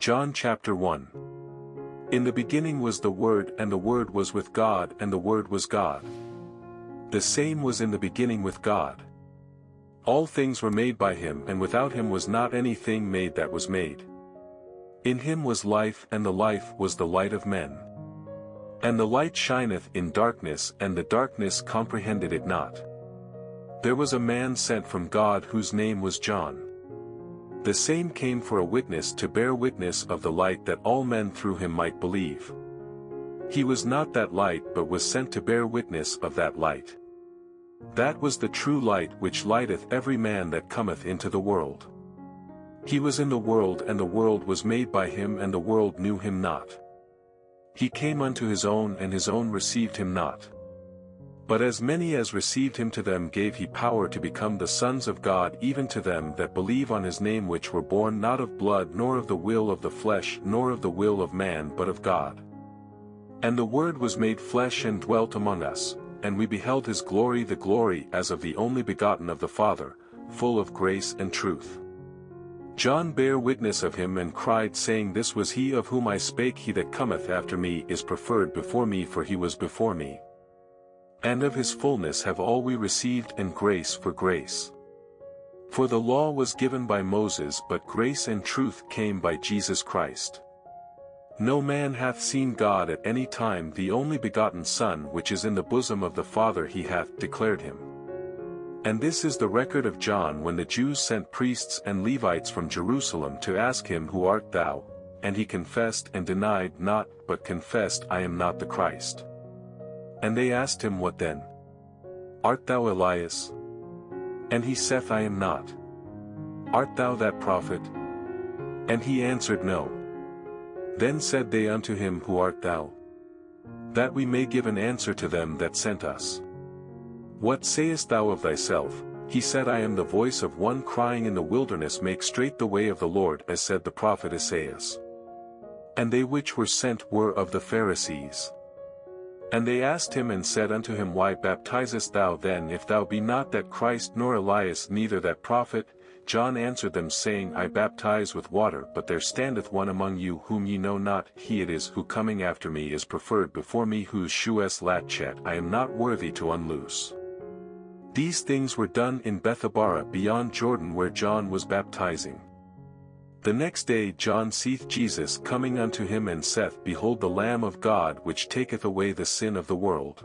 John chapter 1. In the beginning was the Word and the Word was with God and the Word was God. The same was in the beginning with God. All things were made by him and without him was not anything made that was made. In him was life and the life was the light of men. And the light shineth in darkness and the darkness comprehended it not. There was a man sent from God whose name was John. The same came for a witness to bear witness of the light that all men through him might believe. He was not that light but was sent to bear witness of that light. That was the true light which lighteth every man that cometh into the world. He was in the world and the world was made by him and the world knew him not. He came unto his own and his own received him not. But as many as received him to them gave he power to become the sons of God even to them that believe on his name which were born not of blood nor of the will of the flesh nor of the will of man but of God. And the Word was made flesh and dwelt among us, and we beheld his glory the glory as of the only begotten of the Father, full of grace and truth. John bare witness of him and cried saying This was he of whom I spake he that cometh after me is preferred before me for he was before me. And of his fullness have all we received and grace for grace. For the law was given by Moses but grace and truth came by Jesus Christ. No man hath seen God at any time the only begotten Son which is in the bosom of the Father he hath declared him. And this is the record of John when the Jews sent priests and Levites from Jerusalem to ask him who art thou, and he confessed and denied not but confessed I am not the Christ. And they asked him what then? Art thou Elias? And he saith I am not. Art thou that prophet? And he answered no. Then said they unto him Who art thou? That we may give an answer to them that sent us. What sayest thou of thyself? He said I am the voice of one crying in the wilderness make straight the way of the Lord as said the prophet Esaias. And they which were sent were of the Pharisees. And they asked him and said unto him Why baptizest thou then if thou be not that Christ nor Elias neither that prophet? John answered them saying I baptize with water but there standeth one among you whom ye know not he it is who coming after me is preferred before me whose shoes latchet I am not worthy to unloose. These things were done in Bethabara beyond Jordan where John was baptizing. The next day John seeth Jesus coming unto him and saith Behold the Lamb of God which taketh away the sin of the world.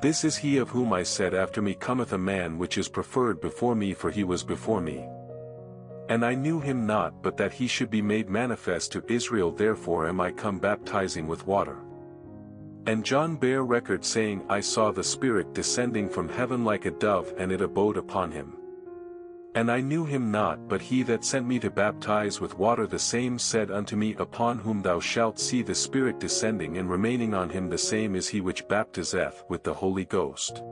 This is he of whom I said After me cometh a man which is preferred before me for he was before me. And I knew him not but that he should be made manifest to Israel therefore am I come baptizing with water. And John bare record saying I saw the Spirit descending from heaven like a dove and it abode upon him. And I knew him not but he that sent me to baptize with water the same said unto me Upon whom thou shalt see the Spirit descending and remaining on him the same is he which baptizeth with the Holy Ghost.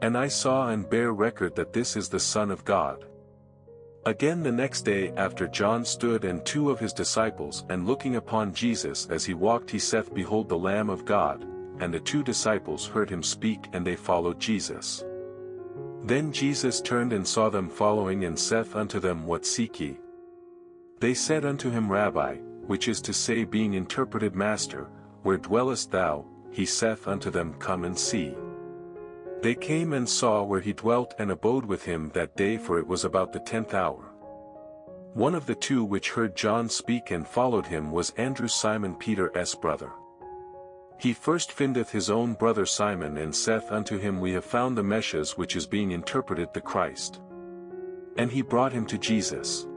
And I saw and bare record that this is the Son of God. Again the next day after John stood and two of his disciples and looking upon Jesus as he walked he saith Behold the Lamb of God, and the two disciples heard him speak and they followed Jesus. Then Jesus turned and saw them following and saith unto them What seek ye? They said unto him Rabbi, which is to say being interpreted Master, where dwellest thou? He saith unto them Come and see. They came and saw where he dwelt and abode with him that day for it was about the tenth hour. One of the two which heard John speak and followed him was Andrew Simon Peter's brother. He first findeth his own brother Simon and saith unto him We have found the Messias which is being interpreted the Christ. And he brought him to Jesus.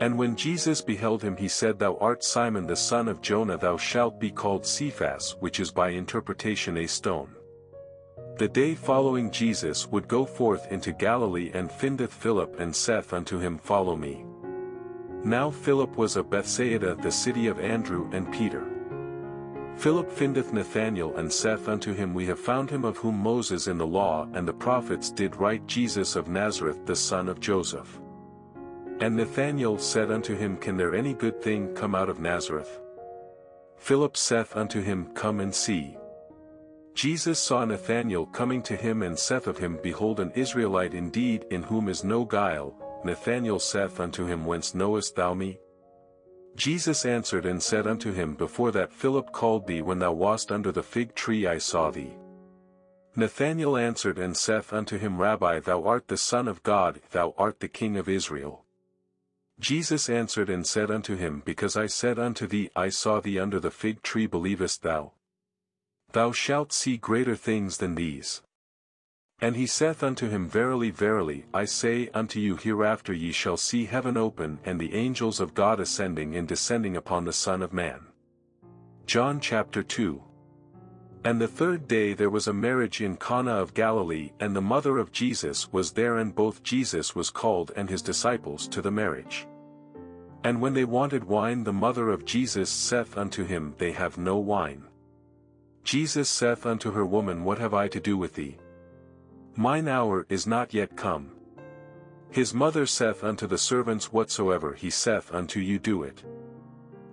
And when Jesus beheld him he said Thou art Simon the son of Jona thou shalt be called Cephas which is by interpretation a stone. The day following Jesus would go forth into Galilee and findeth Philip and saith unto him Follow me. Now Philip was of Bethsaida the city of Andrew and Peter. Philip findeth Nathanael and saith unto him We have found him of whom Moses in the law and the prophets did write Jesus of Nazareth the son of Joseph. And Nathanael said unto him Can there any good thing come out of Nazareth? Philip saith unto him Come and see. Jesus saw Nathanael coming to him and saith of him Behold an Israelite indeed in whom is no guile, Nathanael saith unto him Whence knowest thou me? Jesus answered and said unto him Before that Philip called thee when thou wast under the fig tree I saw thee. Nathanael answered and saith unto him Rabbi thou art the Son of God, thou art the King of Israel. Jesus answered and said unto him Because I said unto thee I saw thee under the fig tree believest thou? Thou shalt see greater things than these. And he saith unto him Verily verily I say unto you hereafter ye shall see heaven open and the angels of God ascending and descending upon the Son of Man. John chapter 2 And the third day there was a marriage in Cana of Galilee and the mother of Jesus was there and both Jesus was called and his disciples to the marriage. And when they wanted wine the mother of Jesus saith unto him They have no wine. Jesus saith unto her Woman what have I to do with thee? Mine hour is not yet come. His mother saith unto the servants whatsoever he saith unto you do it.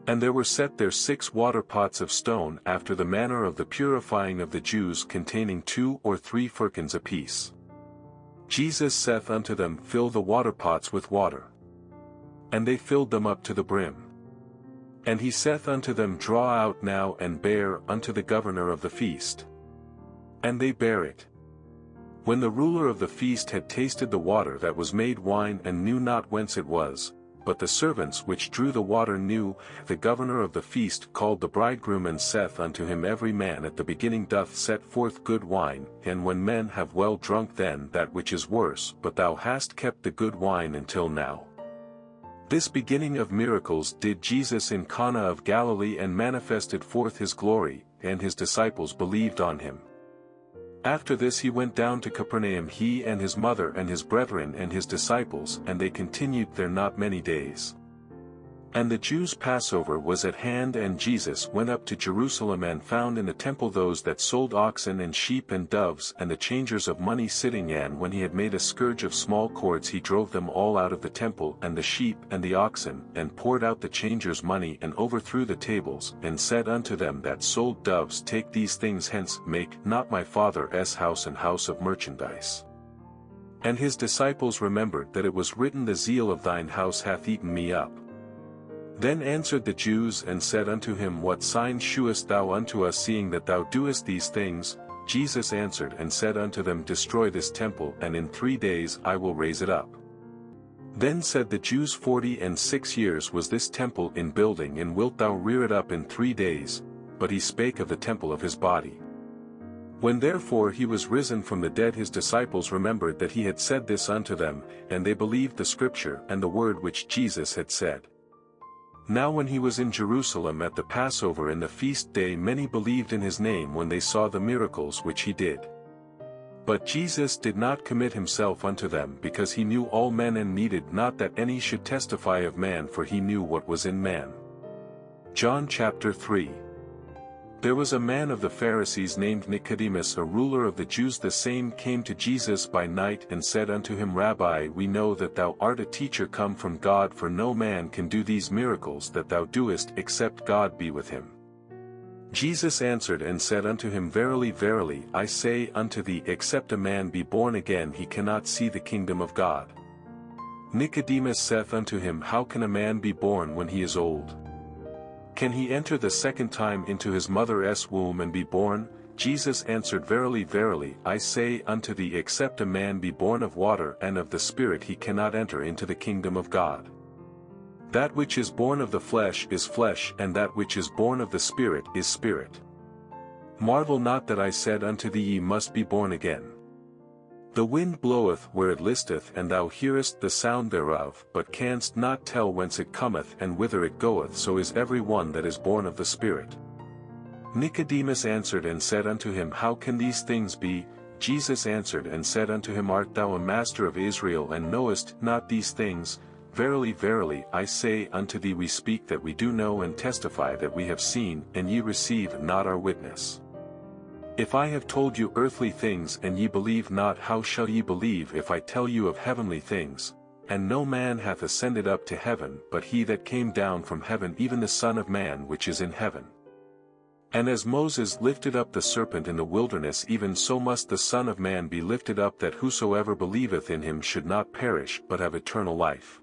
And there were set there six water pots of stone after the manner of the purifying of the Jews containing two or three firkins apiece. Jesus saith unto them Fill the water pots with water. And they filled them up to the brim. And he saith unto them Draw out now and bear unto the governor of the feast. And they bare it. When the ruler of the feast had tasted the water that was made wine and knew not whence it was, but the servants which drew the water knew, the governor of the feast called the bridegroom and saith unto him Every man at the beginning doth set forth good wine, and when men have well drunk then that which is worse but thou hast kept the good wine until now. This beginning of miracles did Jesus in Cana of Galilee and manifested forth his glory, and his disciples believed on him. After this he went down to Capernaum he and his mother and his brethren and his disciples and they continued there not many days. And the Jews' Passover was at hand and Jesus went up to Jerusalem and found in the temple those that sold oxen and sheep and doves and the changers of money sitting and when he had made a scourge of small cords he drove them all out of the temple and the sheep and the oxen and poured out the changers' money and overthrew the tables and said unto them that sold doves take these things hence make not my father's house an house of merchandise. And his disciples remembered that it was written the zeal of thine house hath eaten me up. Then answered the Jews and said unto him What sign shewest thou unto us seeing that thou doest these things? Jesus answered and said unto them Destroy this temple and in three days I will raise it up. Then said the Jews Forty and six years was this temple in building and wilt thou rear it up in three days? But he spake of the temple of his body. When therefore he was risen from the dead his disciples remembered that he had said this unto them, and they believed the scripture and the word which Jesus had said. Now when he was in Jerusalem at the Passover in the feast day many believed in his name when they saw the miracles which he did. But Jesus did not commit himself unto them because he knew all men and needed not that any should testify of man for he knew what was in man. John chapter 3 there was a man of the Pharisees named Nicodemus a ruler of the Jews the same came to Jesus by night and said unto him Rabbi we know that thou art a teacher come from God for no man can do these miracles that thou doest except God be with him. Jesus answered and said unto him Verily verily I say unto thee except a man be born again he cannot see the kingdom of God. Nicodemus saith unto him How can a man be born when he is old? Can he enter the second time into his mother's womb and be born? Jesus answered Verily verily I say unto thee except a man be born of water and of the Spirit he cannot enter into the kingdom of God. That which is born of the flesh is flesh and that which is born of the Spirit is spirit. Marvel not that I said unto thee ye must be born again. The wind bloweth where it listeth and thou hearest the sound thereof but canst not tell whence it cometh and whither it goeth so is every one that is born of the Spirit. Nicodemus answered and said unto him How can these things be? Jesus answered and said unto him Art thou a master of Israel and knowest not these things? Verily verily I say unto thee we speak that we do know and testify that we have seen and ye receive not our witness. If I have told you earthly things and ye believe not how shall ye believe if I tell you of heavenly things? And no man hath ascended up to heaven but he that came down from heaven even the Son of Man which is in heaven. And as Moses lifted up the serpent in the wilderness even so must the Son of Man be lifted up that whosoever believeth in him should not perish but have eternal life.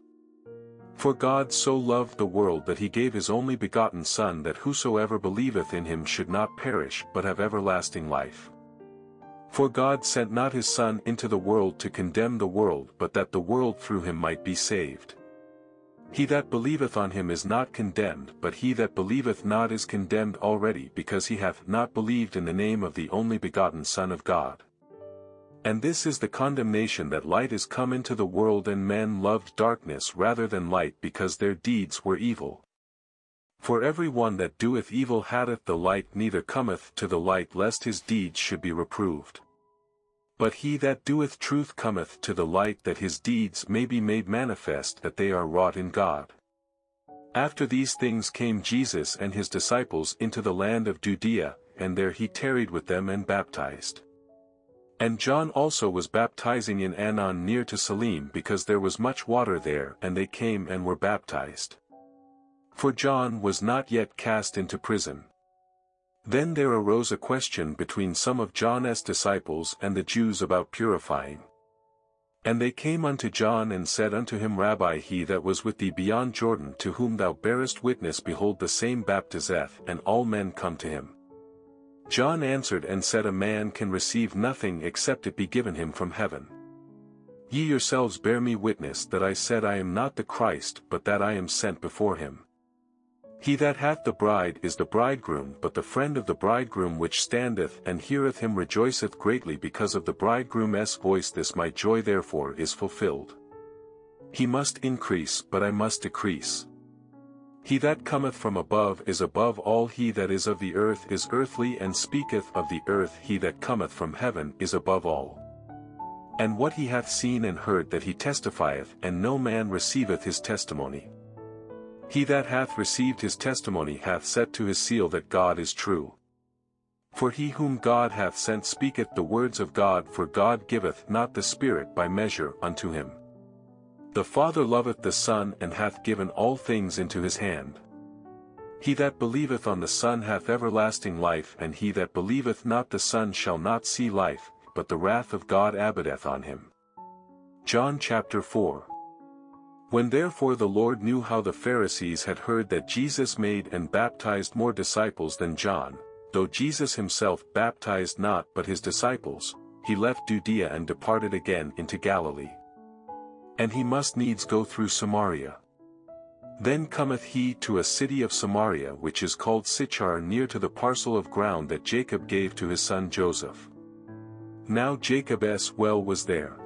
For God so loved the world that he gave his only begotten Son that whosoever believeth in him should not perish but have everlasting life. For God sent not his Son into the world to condemn the world but that the world through him might be saved. He that believeth on him is not condemned but he that believeth not is condemned already because he hath not believed in the name of the only begotten Son of God. And this is the condemnation that light is come into the world and men loved darkness rather than light because their deeds were evil. For every one that doeth evil hateth the light neither cometh to the light lest his deeds should be reproved. But he that doeth truth cometh to the light that his deeds may be made manifest that they are wrought in God. After these things came Jesus and his disciples into the land of Judea, and there he tarried with them and baptized. And John also was baptizing in Aenon near to Salim because there was much water there and they came and were baptized. For John was not yet cast into prison. Then there arose a question between some of John's disciples and the Jews about purifying. And they came unto John and said unto him Rabbi he that was with thee beyond Jordan to whom thou bearest witness behold the same baptizeth and all men come to him. John answered and said a man can receive nothing except it be given him from heaven. Ye yourselves bear me witness that I said I am not the Christ but that I am sent before him. He that hath the bride is the bridegroom but the friend of the bridegroom which standeth and heareth him rejoiceth greatly because of the bridegroom's voice this my joy therefore is fulfilled. He must increase but I must decrease. He that cometh from above is above all he that is of the earth is earthly and speaketh of the earth he that cometh from heaven is above all. And what he hath seen and heard that he testifieth and no man receiveth his testimony. He that hath received his testimony hath set to his seal that God is true. For he whom God hath sent speaketh the words of God for God giveth not the Spirit by measure unto him. The Father loveth the Son and hath given all things into his hand. He that believeth on the Son hath everlasting life and he that believeth not the Son shall not see life, but the wrath of God abideth on him. John chapter 4 When therefore the Lord knew how the Pharisees had heard that Jesus made and baptized more disciples than John, though Jesus himself baptized not but his disciples, he left Judea and departed again into Galilee and he must needs go through Samaria. Then cometh he to a city of Samaria which is called Sychar near to the parcel of ground that Jacob gave to his son Joseph. Now Jacob's well was there.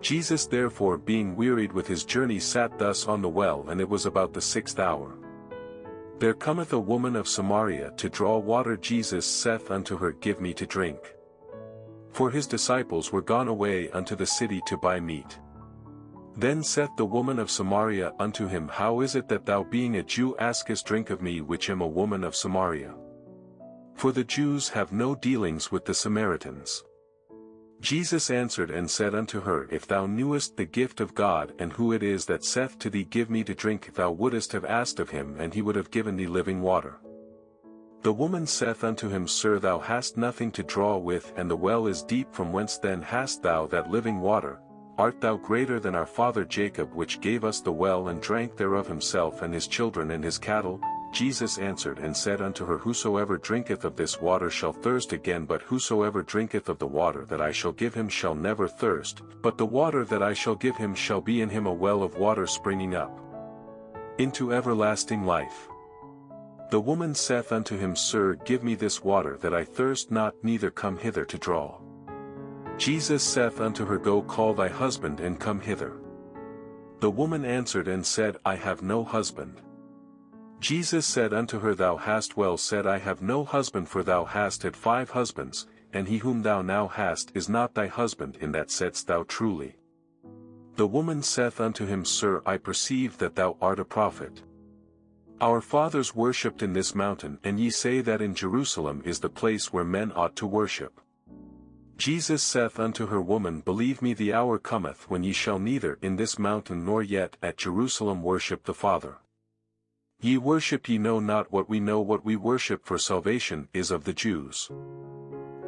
Jesus therefore being wearied with his journey sat thus on the well and it was about the sixth hour. There cometh a woman of Samaria to draw water Jesus saith unto her Give me to drink. For his disciples were gone away unto the city to buy meat. Then saith the woman of Samaria unto him How is it that thou being a Jew askest drink of me which am a woman of Samaria? For the Jews have no dealings with the Samaritans. Jesus answered and said unto her If thou knewest the gift of God and who it is that saith to thee Give me to drink thou wouldest have asked of him and he would have given thee living water. The woman saith unto him Sir thou hast nothing to draw with and the well is deep from whence then hast thou that living water, Art thou greater than our father Jacob which gave us the well and drank thereof himself and his children and his cattle? Jesus answered and said unto her Whosoever drinketh of this water shall thirst again but whosoever drinketh of the water that I shall give him shall never thirst, but the water that I shall give him shall be in him a well of water springing up into everlasting life. The woman saith unto him Sir give me this water that I thirst not neither come hither to draw. Jesus saith unto her Go call thy husband and come hither. The woman answered and said I have no husband. Jesus said unto her Thou hast well said I have no husband for thou hast had five husbands, and he whom thou now hast is not thy husband in that saidst thou truly. The woman saith unto him Sir I perceive that thou art a prophet. Our fathers worshipped in this mountain and ye say that in Jerusalem is the place where men ought to worship. Jesus saith unto her Woman Believe me the hour cometh when ye shall neither in this mountain nor yet at Jerusalem worship the Father. Ye worship ye know not what we know what we worship for salvation is of the Jews.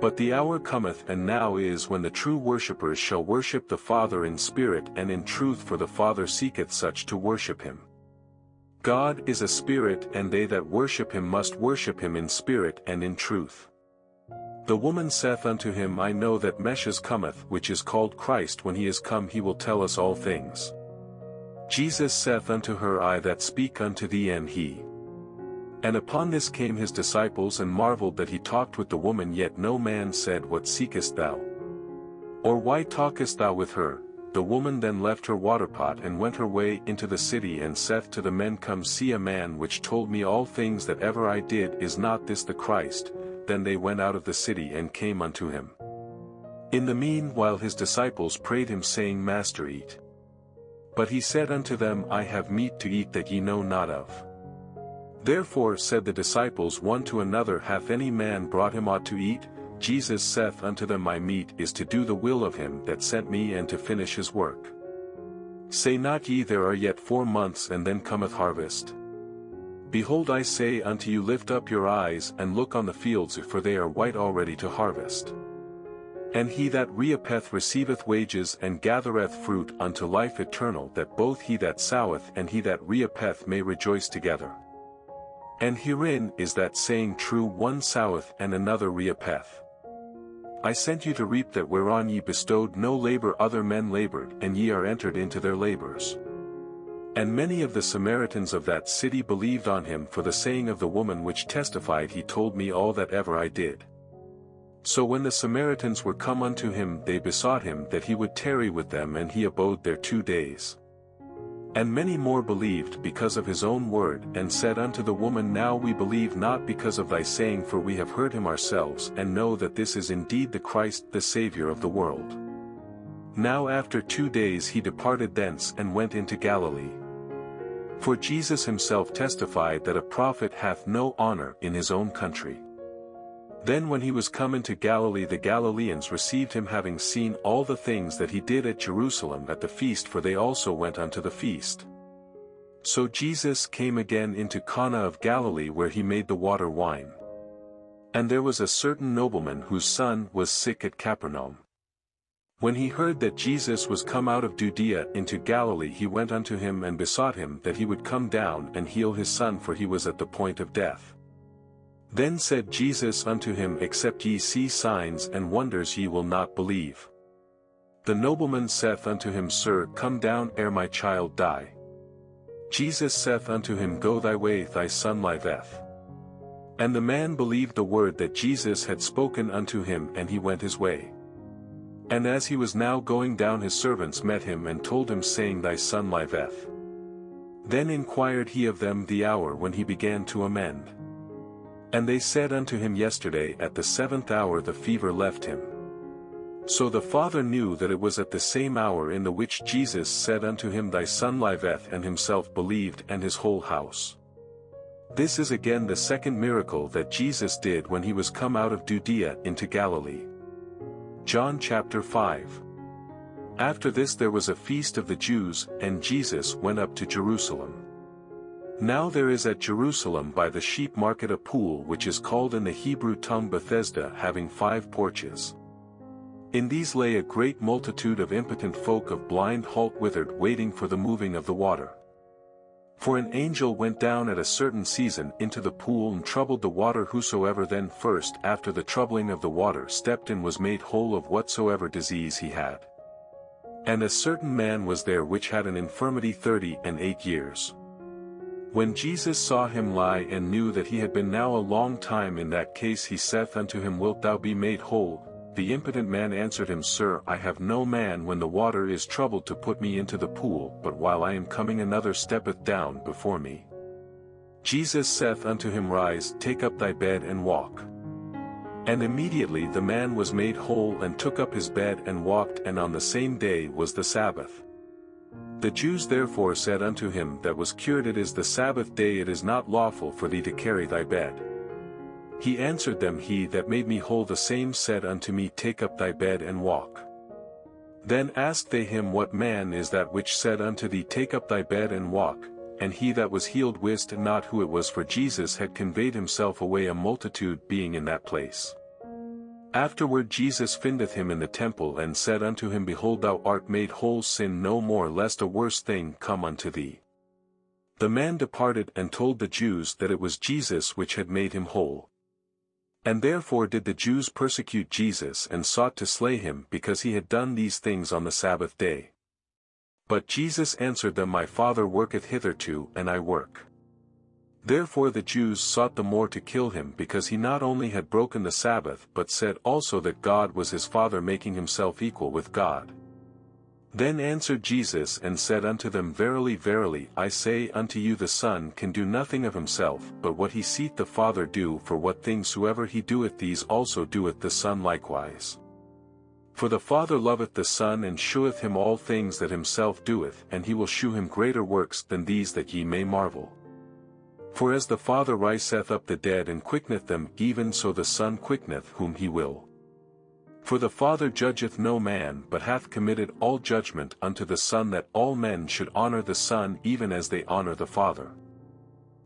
But the hour cometh and now is when the true worshippers shall worship the Father in spirit and in truth for the Father seeketh such to worship him. God is a spirit and they that worship him must worship him in spirit and in truth. The woman saith unto him I know that Messias cometh which is called Christ when he is come he will tell us all things. Jesus saith unto her I that speak unto thee am he. And upon this came his disciples and marveled that he talked with the woman yet no man said What seekest thou? Or why talkest thou with her? The woman then left her waterpot and went her way into the city and saith to the men Come see a man which told me all things that ever I did is not this the Christ? Then they went out of the city and came unto him. In the meanwhile his disciples prayed him saying Master eat. But he said unto them I have meat to eat that ye know not of. Therefore said the disciples one to another Hath any man brought him aught to eat? Jesus saith unto them My meat is to do the will of him that sent me and to finish his work. Say not ye there are yet four months and then cometh harvest. Behold I say unto you lift up your eyes and look on the fields for they are white already to harvest. And he that reapeth receiveth wages and gathereth fruit unto life eternal that both he that soweth and he that reapeth may rejoice together. And herein is that saying true one soweth and another reapeth. I sent you to reap that whereon ye bestowed no labor other men labored and ye are entered into their labors. And many of the Samaritans of that city believed on him for the saying of the woman which testified he told me all that ever I did. So when the Samaritans were come unto him they besought him that he would tarry with them and he abode there two days. And many more believed because of his own word, and said unto the woman Now we believe not because of thy saying for we have heard him ourselves and know that this is indeed the Christ the Saviour of the world. Now after two days he departed thence and went into Galilee. For Jesus himself testified that a prophet hath no honour in his own country. Then when he was come into Galilee the Galileans received him having seen all the things that he did at Jerusalem at the feast for they also went unto the feast. So Jesus came again into Cana of Galilee where he made the water wine. And there was a certain nobleman whose son was sick at Capernaum. When he heard that Jesus was come out of Judea into Galilee he went unto him and besought him that he would come down and heal his son for he was at the point of death. Then said Jesus unto him Except ye see signs and wonders ye will not believe. The nobleman saith unto him Sir come down ere my child die. Jesus saith unto him Go thy way thy son liveth. And the man believed the word that Jesus had spoken unto him and he went his way. And as he was now going down his servants met him and told him saying Thy son liveth. Then inquired he of them the hour when he began to amend. And they said unto him yesterday at the seventh hour the fever left him. So the father knew that it was at the same hour in the which Jesus said unto him Thy son liveth and himself believed and his whole house. This is again the second miracle that Jesus did when he was come out of Judea into Galilee. John chapter 5 After this there was a feast of the Jews, and Jesus went up to Jerusalem. Now there is at Jerusalem by the sheep market a pool which is called in the Hebrew tongue Bethesda having five porches. In these lay a great multitude of impotent folk of blind halt withered waiting for the moving of the water. For an angel went down at a certain season into the pool and troubled the water whosoever then first after the troubling of the water stepped in was made whole of whatsoever disease he had. And a certain man was there which had an infirmity thirty and eight years. When Jesus saw him lie and knew that he had been now a long time in that case he saith unto him Wilt thou be made whole? The impotent man answered him Sir I have no man when the water is troubled to put me into the pool but while I am coming another steppeth down before me. Jesus saith unto him Rise take up thy bed and walk. And immediately the man was made whole and took up his bed and walked and on the same day was the Sabbath. The Jews therefore said unto him that was cured It is the Sabbath day it is not lawful for thee to carry thy bed. He answered them He that made me whole the same said unto me Take up thy bed and walk. Then asked they him What man is that which said unto thee Take up thy bed and walk, and he that was healed wist not who it was for Jesus had conveyed himself away a multitude being in that place. Afterward Jesus findeth him in the temple and said unto him Behold thou art made whole sin no more lest a worse thing come unto thee. The man departed and told the Jews that it was Jesus which had made him whole. And therefore did the Jews persecute Jesus and sought to slay him because he had done these things on the Sabbath day. But Jesus answered them My Father worketh hitherto and I work. Therefore the Jews sought the more to kill him because he not only had broken the Sabbath but said also that God was his Father making himself equal with God. Then answered Jesus and said unto them Verily verily I say unto you the Son can do nothing of himself but what he seeth the Father do for what things soever he doeth these also doeth the Son likewise. For the Father loveth the Son and sheweth him all things that himself doeth and he will shew him greater works than these that ye may marvel. For as the Father riseth up the dead and quickeneth them, even so the Son quickeneth whom he will. For the Father judgeth no man but hath committed all judgment unto the Son that all men should honour the Son even as they honour the Father.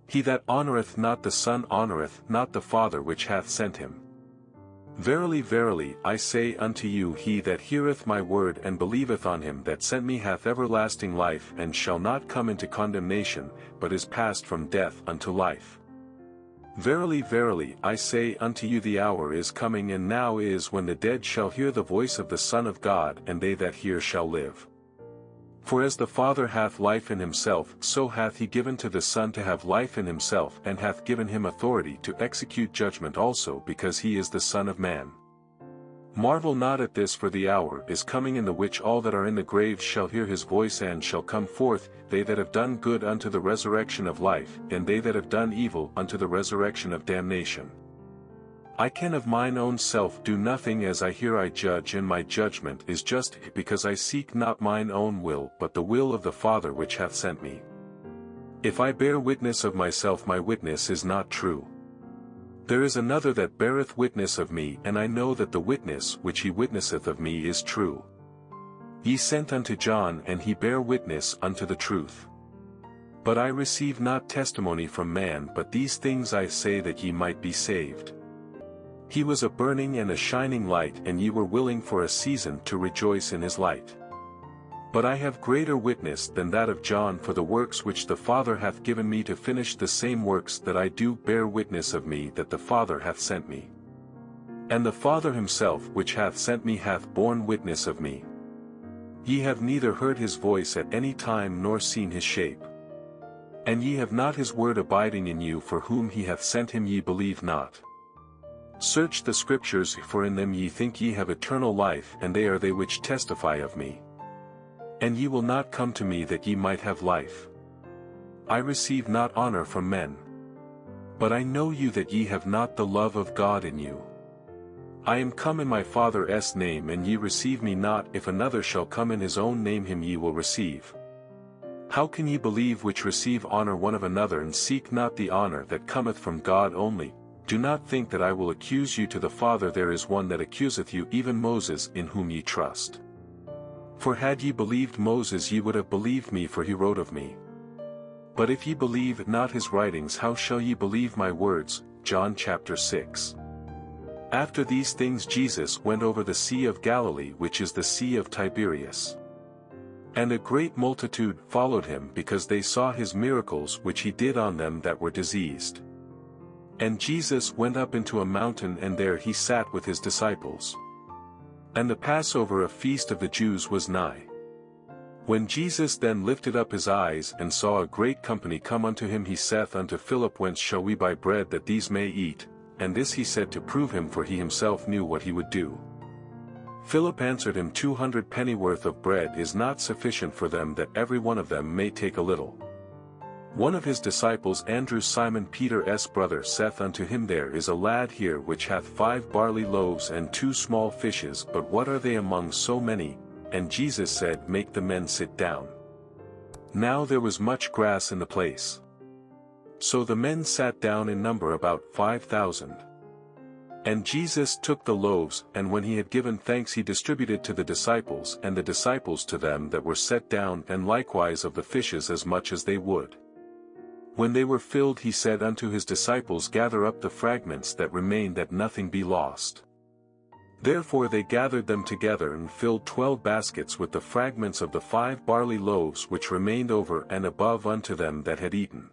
He that honoureth not the Son honoureth not the Father which hath sent him. Verily verily I say unto you he that heareth my word and believeth on him that sent me hath everlasting life and shall not come into condemnation, but is passed from death unto life. Verily verily I say unto you the hour is coming and now is when the dead shall hear the voice of the Son of God and they that hear shall live. For as the Father hath life in himself, so hath he given to the Son to have life in himself and hath given him authority to execute judgment also because he is the Son of Man. Marvel not at this for the hour is coming in the which all that are in the graves shall hear his voice and shall come forth, they that have done good unto the resurrection of life, and they that have done evil unto the resurrection of damnation. I can of mine own self do nothing as I hear I judge and my judgment is just because I seek not mine own will but the will of the Father which hath sent me. If I bear witness of myself my witness is not true. There is another that beareth witness of me and I know that the witness which he witnesseth of me is true. Ye sent unto John and he bare witness unto the truth. But I receive not testimony from man but these things I say that ye might be saved. He was a burning and a shining light and ye were willing for a season to rejoice in his light. But I have greater witness than that of John for the works which the Father hath given me to finish the same works that I do bear witness of me that the Father hath sent me. And the Father himself which hath sent me hath borne witness of me. Ye have neither heard his voice at any time nor seen his shape. And ye have not his word abiding in you for whom he hath sent him ye believe not. Search the scriptures for in them ye think ye have eternal life and they are they which testify of me. And ye will not come to me that ye might have life. I receive not honor from men. But I know you that ye have not the love of God in you. I am come in my Father's name and ye receive me not if another shall come in his own name him ye will receive. How can ye believe which receive honor one of another and seek not the honor that cometh from God only, do not think that I will accuse you to the Father there is one that accuseth you even Moses in whom ye trust. For had ye believed Moses ye would have believed me for he wrote of me. But if ye believe not his writings how shall ye believe my words, John chapter 6. After these things Jesus went over the Sea of Galilee which is the Sea of Tiberias. And a great multitude followed him because they saw his miracles which he did on them that were diseased. And Jesus went up into a mountain and there he sat with his disciples. And the Passover a feast of the Jews was nigh. When Jesus then lifted up his eyes and saw a great company come unto him he saith unto Philip Whence shall we buy bread that these may eat? And this he said to prove him for he himself knew what he would do. Philip answered him two hundred pennyworth of bread is not sufficient for them that every one of them may take a little. One of his disciples Andrew Simon Peter's brother saith unto him There is a lad here which hath five barley loaves and two small fishes but what are they among so many? And Jesus said Make the men sit down. Now there was much grass in the place. So the men sat down in number about five thousand. And Jesus took the loaves and when he had given thanks he distributed to the disciples and the disciples to them that were set down and likewise of the fishes as much as they would. When they were filled he said unto his disciples Gather up the fragments that remain that nothing be lost. Therefore they gathered them together and filled twelve baskets with the fragments of the five barley loaves which remained over and above unto them that had eaten.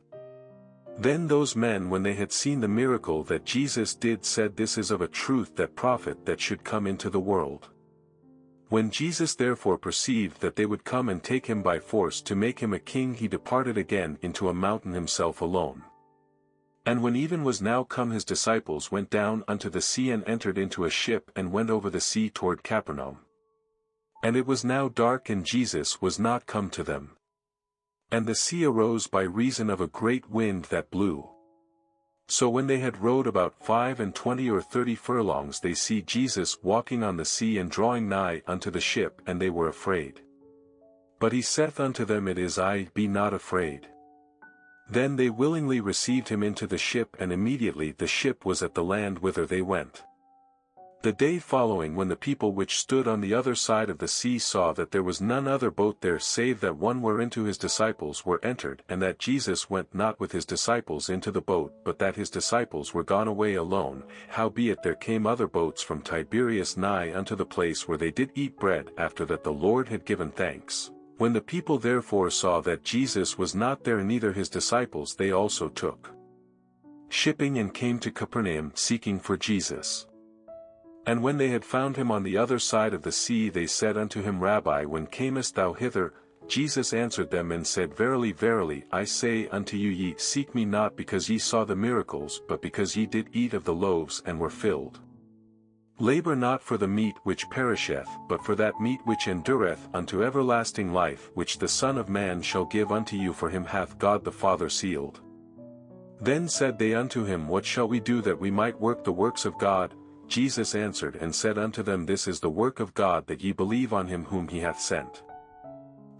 Then those men when they had seen the miracle that Jesus did said this is of a truth that prophet that should come into the world. When Jesus therefore perceived that they would come and take him by force to make him a king he departed again into a mountain himself alone. And when even was now come his disciples went down unto the sea and entered into a ship and went over the sea toward Capernaum. And it was now dark and Jesus was not come to them. And the sea arose by reason of a great wind that blew. So when they had rowed about five and twenty or thirty furlongs they see Jesus walking on the sea and drawing nigh unto the ship and they were afraid. But he saith unto them it is I, be not afraid. Then they willingly received him into the ship and immediately the ship was at the land whither they went. The day following when the people which stood on the other side of the sea saw that there was none other boat there save that one whereinto his disciples were entered and that Jesus went not with his disciples into the boat but that his disciples were gone away alone, howbeit there came other boats from Tiberias nigh unto the place where they did eat bread after that the Lord had given thanks. When the people therefore saw that Jesus was not there neither his disciples they also took shipping and came to Capernaum seeking for Jesus. And when they had found him on the other side of the sea they said unto him Rabbi when camest thou hither? Jesus answered them and said Verily verily I say unto you ye seek me not because ye saw the miracles but because ye did eat of the loaves and were filled. Labor not for the meat which perisheth but for that meat which endureth unto everlasting life which the Son of Man shall give unto you for him hath God the Father sealed. Then said they unto him What shall we do that we might work the works of God? Jesus answered and said unto them This is the work of God that ye believe on him whom he hath sent.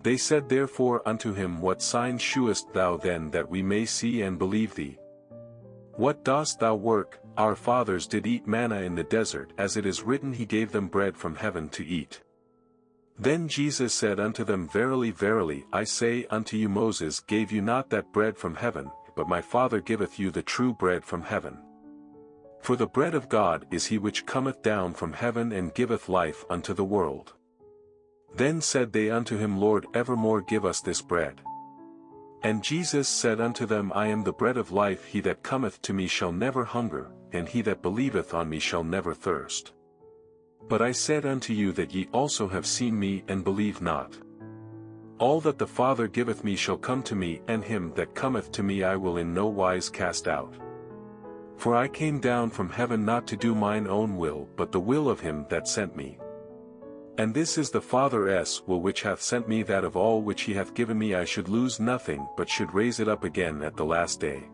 They said therefore unto him What sign shewest thou then that we may see and believe thee? What dost thou work? Our fathers did eat manna in the desert as it is written he gave them bread from heaven to eat. Then Jesus said unto them Verily verily I say unto you Moses gave you not that bread from heaven, but my Father giveth you the true bread from heaven. For the bread of God is he which cometh down from heaven and giveth life unto the world. Then said they unto him Lord evermore give us this bread. And Jesus said unto them I am the bread of life he that cometh to me shall never hunger, and he that believeth on me shall never thirst. But I said unto you that ye also have seen me and believe not. All that the Father giveth me shall come to me and him that cometh to me I will in no wise cast out. For I came down from heaven not to do mine own will but the will of him that sent me. And this is the Father's will which hath sent me that of all which he hath given me I should lose nothing but should raise it up again at the last day.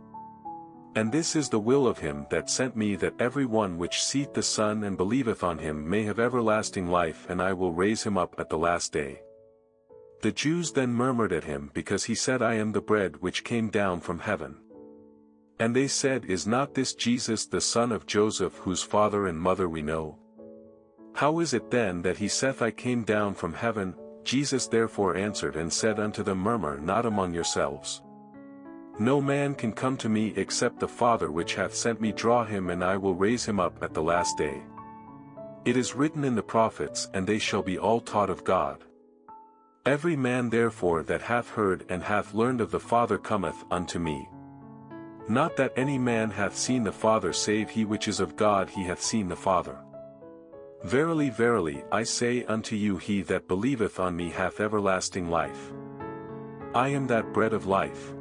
And this is the will of him that sent me that every one which seeth the Son and believeth on him may have everlasting life and I will raise him up at the last day. The Jews then murmured at him because he said I am the bread which came down from heaven. And they said Is not this Jesus the son of Joseph whose father and mother we know? How is it then that he saith I came down from heaven? Jesus therefore answered and said unto them Murmur not among yourselves. No man can come to me except the Father which hath sent me draw him and I will raise him up at the last day. It is written in the prophets and they shall be all taught of God. Every man therefore that hath heard and hath learned of the Father cometh unto me. Not that any man hath seen the Father save he which is of God he hath seen the Father. Verily verily I say unto you he that believeth on me hath everlasting life. I am that bread of life.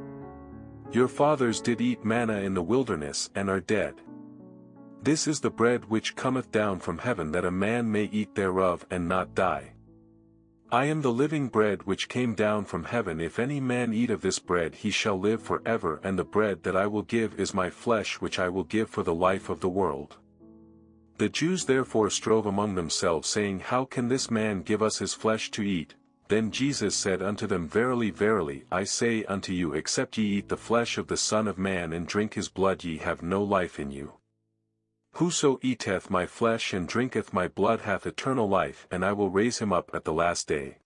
Your fathers did eat manna in the wilderness and are dead. This is the bread which cometh down from heaven that a man may eat thereof and not die. I am the living bread which came down from heaven if any man eat of this bread he shall live for ever and the bread that I will give is my flesh which I will give for the life of the world. The Jews therefore strove among themselves saying How can this man give us his flesh to eat? Then Jesus said unto them Verily verily I say unto you except ye eat the flesh of the Son of Man and drink his blood ye have no life in you. Whoso eateth my flesh and drinketh my blood hath eternal life and I will raise him up at the last day.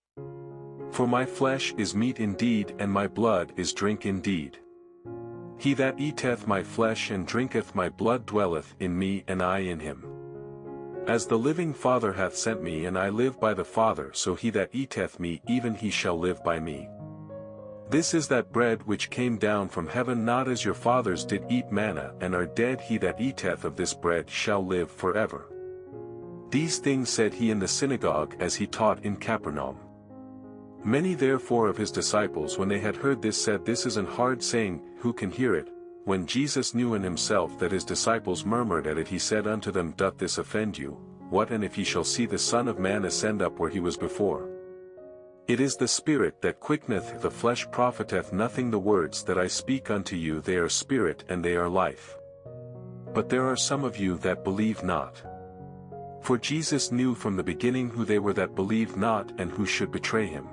For my flesh is meat indeed and my blood is drink indeed. He that eateth my flesh and drinketh my blood dwelleth in me and I in him. As the living Father hath sent me and I live by the Father so he that eateth me even he shall live by me. This is that bread which came down from heaven not as your fathers did eat manna and are dead he that eateth of this bread shall live for ever. These things said he in the synagogue as he taught in Capernaum. Many therefore of his disciples when they had heard this said this is an hard saying, who can hear it? When Jesus knew in himself that his disciples murmured at it he said unto them Doth this offend you? What and if ye shall see the Son of Man ascend up where he was before? It is the Spirit that quickeneth the flesh profiteth nothing the words that I speak unto you they are spirit and they are life. But there are some of you that believe not. For Jesus knew from the beginning who they were that believed not and who should betray him.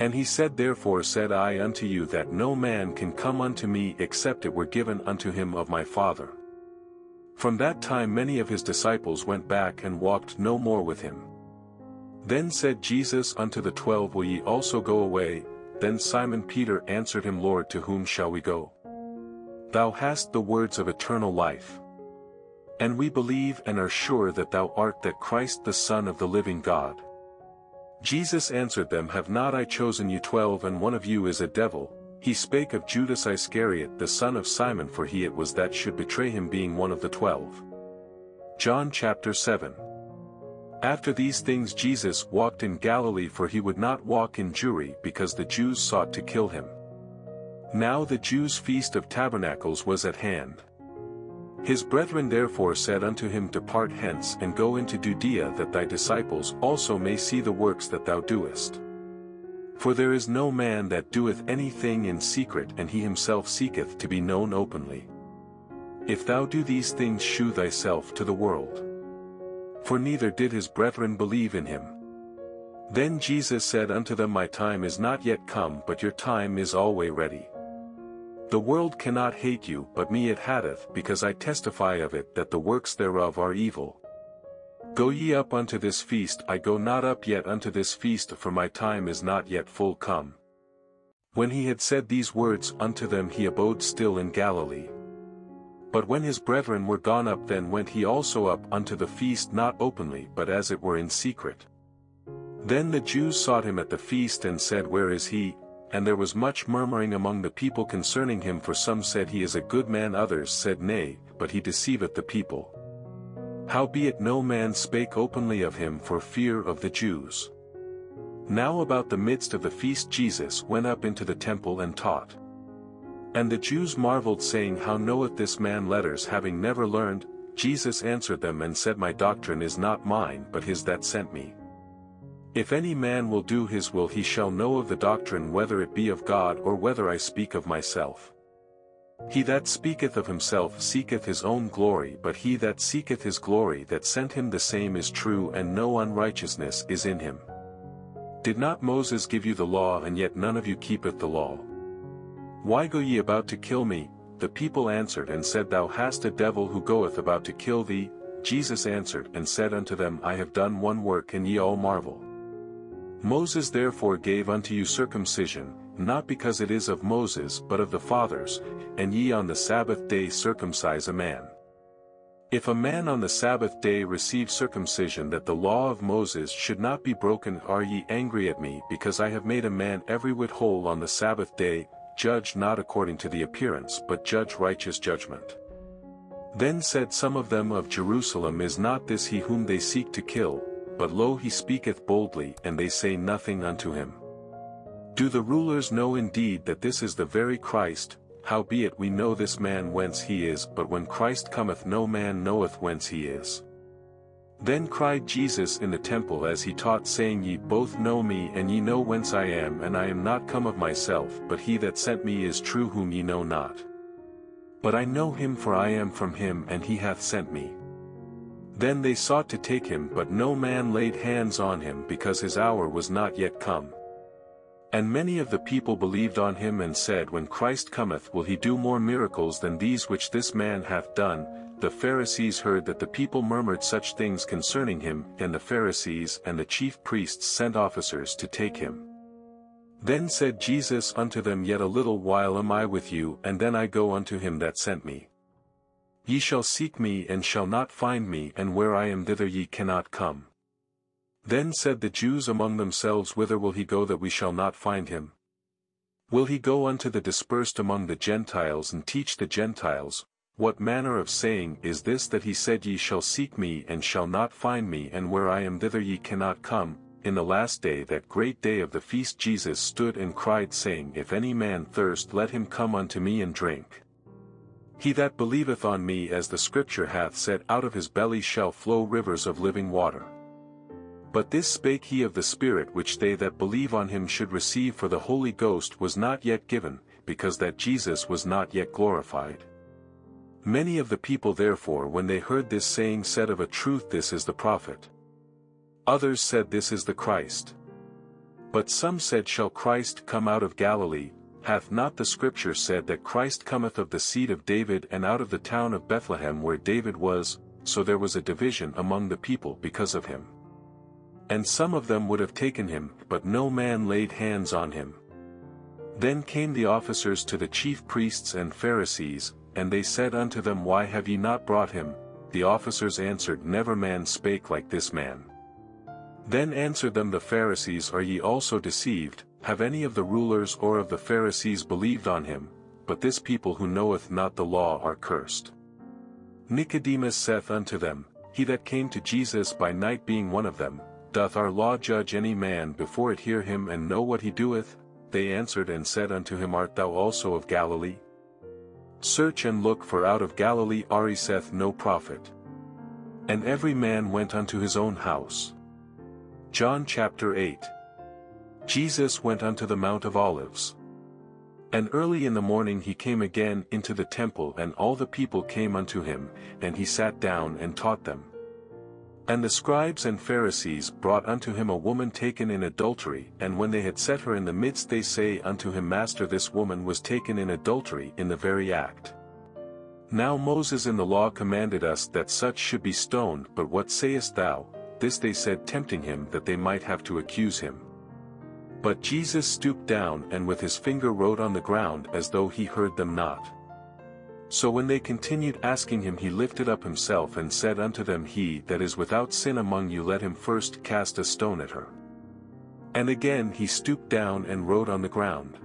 And he said therefore said I unto you that no man can come unto me except it were given unto him of my Father. From that time many of his disciples went back and walked no more with him. Then said Jesus unto the twelve Will ye also go away? Then Simon Peter answered him Lord to whom shall we go? Thou hast the words of eternal life. And we believe and are sure that thou art that Christ the Son of the living God. Jesus answered them Have not I chosen you twelve and one of you is a devil, he spake of Judas Iscariot the son of Simon for he it was that should betray him being one of the twelve. John chapter 7 after these things Jesus walked in Galilee for he would not walk in Jewry because the Jews sought to kill him. Now the Jews' feast of tabernacles was at hand. His brethren therefore said unto him Depart hence and go into Judea that thy disciples also may see the works that thou doest. For there is no man that doeth anything in secret and he himself seeketh to be known openly. If thou do these things shew thyself to the world for neither did his brethren believe in him. Then Jesus said unto them My time is not yet come but your time is alway ready. The world cannot hate you but me it hateth because I testify of it that the works thereof are evil. Go ye up unto this feast I go not up yet unto this feast for my time is not yet full come. When he had said these words unto them he abode still in Galilee. But when his brethren were gone up then went he also up unto the feast not openly but as it were in secret. Then the Jews sought him at the feast and said Where is he? And there was much murmuring among the people concerning him for some said he is a good man others said Nay, but he deceiveth the people. Howbeit no man spake openly of him for fear of the Jews. Now about the midst of the feast Jesus went up into the temple and taught. And the Jews marveled saying How knoweth this man letters having never learned? Jesus answered them and said My doctrine is not mine but his that sent me. If any man will do his will he shall know of the doctrine whether it be of God or whether I speak of myself. He that speaketh of himself seeketh his own glory but he that seeketh his glory that sent him the same is true and no unrighteousness is in him. Did not Moses give you the law and yet none of you keepeth the law? Why go ye about to kill me? The people answered and said Thou hast a devil who goeth about to kill thee. Jesus answered and said unto them I have done one work and ye all marvel. Moses therefore gave unto you circumcision, not because it is of Moses but of the fathers, and ye on the Sabbath day circumcise a man. If a man on the Sabbath day receive circumcision that the law of Moses should not be broken are ye angry at me because I have made a man every whit whole on the Sabbath day, judge not according to the appearance but judge righteous judgment. Then said some of them of Jerusalem Is not this he whom they seek to kill, but lo he speaketh boldly and they say nothing unto him. Do the rulers know indeed that this is the very Christ, howbeit we know this man whence he is but when Christ cometh no man knoweth whence he is. Then cried Jesus in the temple as he taught saying Ye both know me and ye know whence I am and I am not come of myself but he that sent me is true whom ye know not. But I know him for I am from him and he hath sent me. Then they sought to take him but no man laid hands on him because his hour was not yet come. And many of the people believed on him and said When Christ cometh will he do more miracles than these which this man hath done, the Pharisees heard that the people murmured such things concerning him, and the Pharisees and the chief priests sent officers to take him. Then said Jesus unto them Yet a little while am I with you and then I go unto him that sent me. Ye shall seek me and shall not find me and where I am thither ye cannot come. Then said the Jews among themselves Whither will he go that we shall not find him? Will he go unto the dispersed among the Gentiles and teach the Gentiles, what manner of saying is this that he said ye shall seek me and shall not find me and where I am thither ye cannot come, in the last day that great day of the feast Jesus stood and cried saying If any man thirst let him come unto me and drink. He that believeth on me as the scripture hath said out of his belly shall flow rivers of living water. But this spake he of the Spirit which they that believe on him should receive for the Holy Ghost was not yet given, because that Jesus was not yet glorified. Many of the people therefore when they heard this saying said of a truth this is the prophet. Others said this is the Christ. But some said shall Christ come out of Galilee, hath not the scripture said that Christ cometh of the seed of David and out of the town of Bethlehem where David was, so there was a division among the people because of him. And some of them would have taken him, but no man laid hands on him. Then came the officers to the chief priests and Pharisees, and they said unto them Why have ye not brought him? The officers answered Never man spake like this man. Then answered them the Pharisees Are ye also deceived, have any of the rulers or of the Pharisees believed on him, but this people who knoweth not the law are cursed. Nicodemus saith unto them, He that came to Jesus by night being one of them, Doth our law judge any man before it hear him and know what he doeth? They answered and said unto him Art thou also of Galilee? Search and look for out of Galilee ariseth no prophet. And every man went unto his own house. John chapter 8 Jesus went unto the Mount of Olives. And early in the morning he came again into the temple and all the people came unto him, and he sat down and taught them. And the scribes and Pharisees brought unto him a woman taken in adultery, and when they had set her in the midst they say unto him Master this woman was taken in adultery in the very act. Now Moses in the law commanded us that such should be stoned but what sayest thou? This they said tempting him that they might have to accuse him. But Jesus stooped down and with his finger wrote on the ground as though he heard them not. So when they continued asking him he lifted up himself and said unto them He that is without sin among you let him first cast a stone at her. And again he stooped down and wrote on the ground.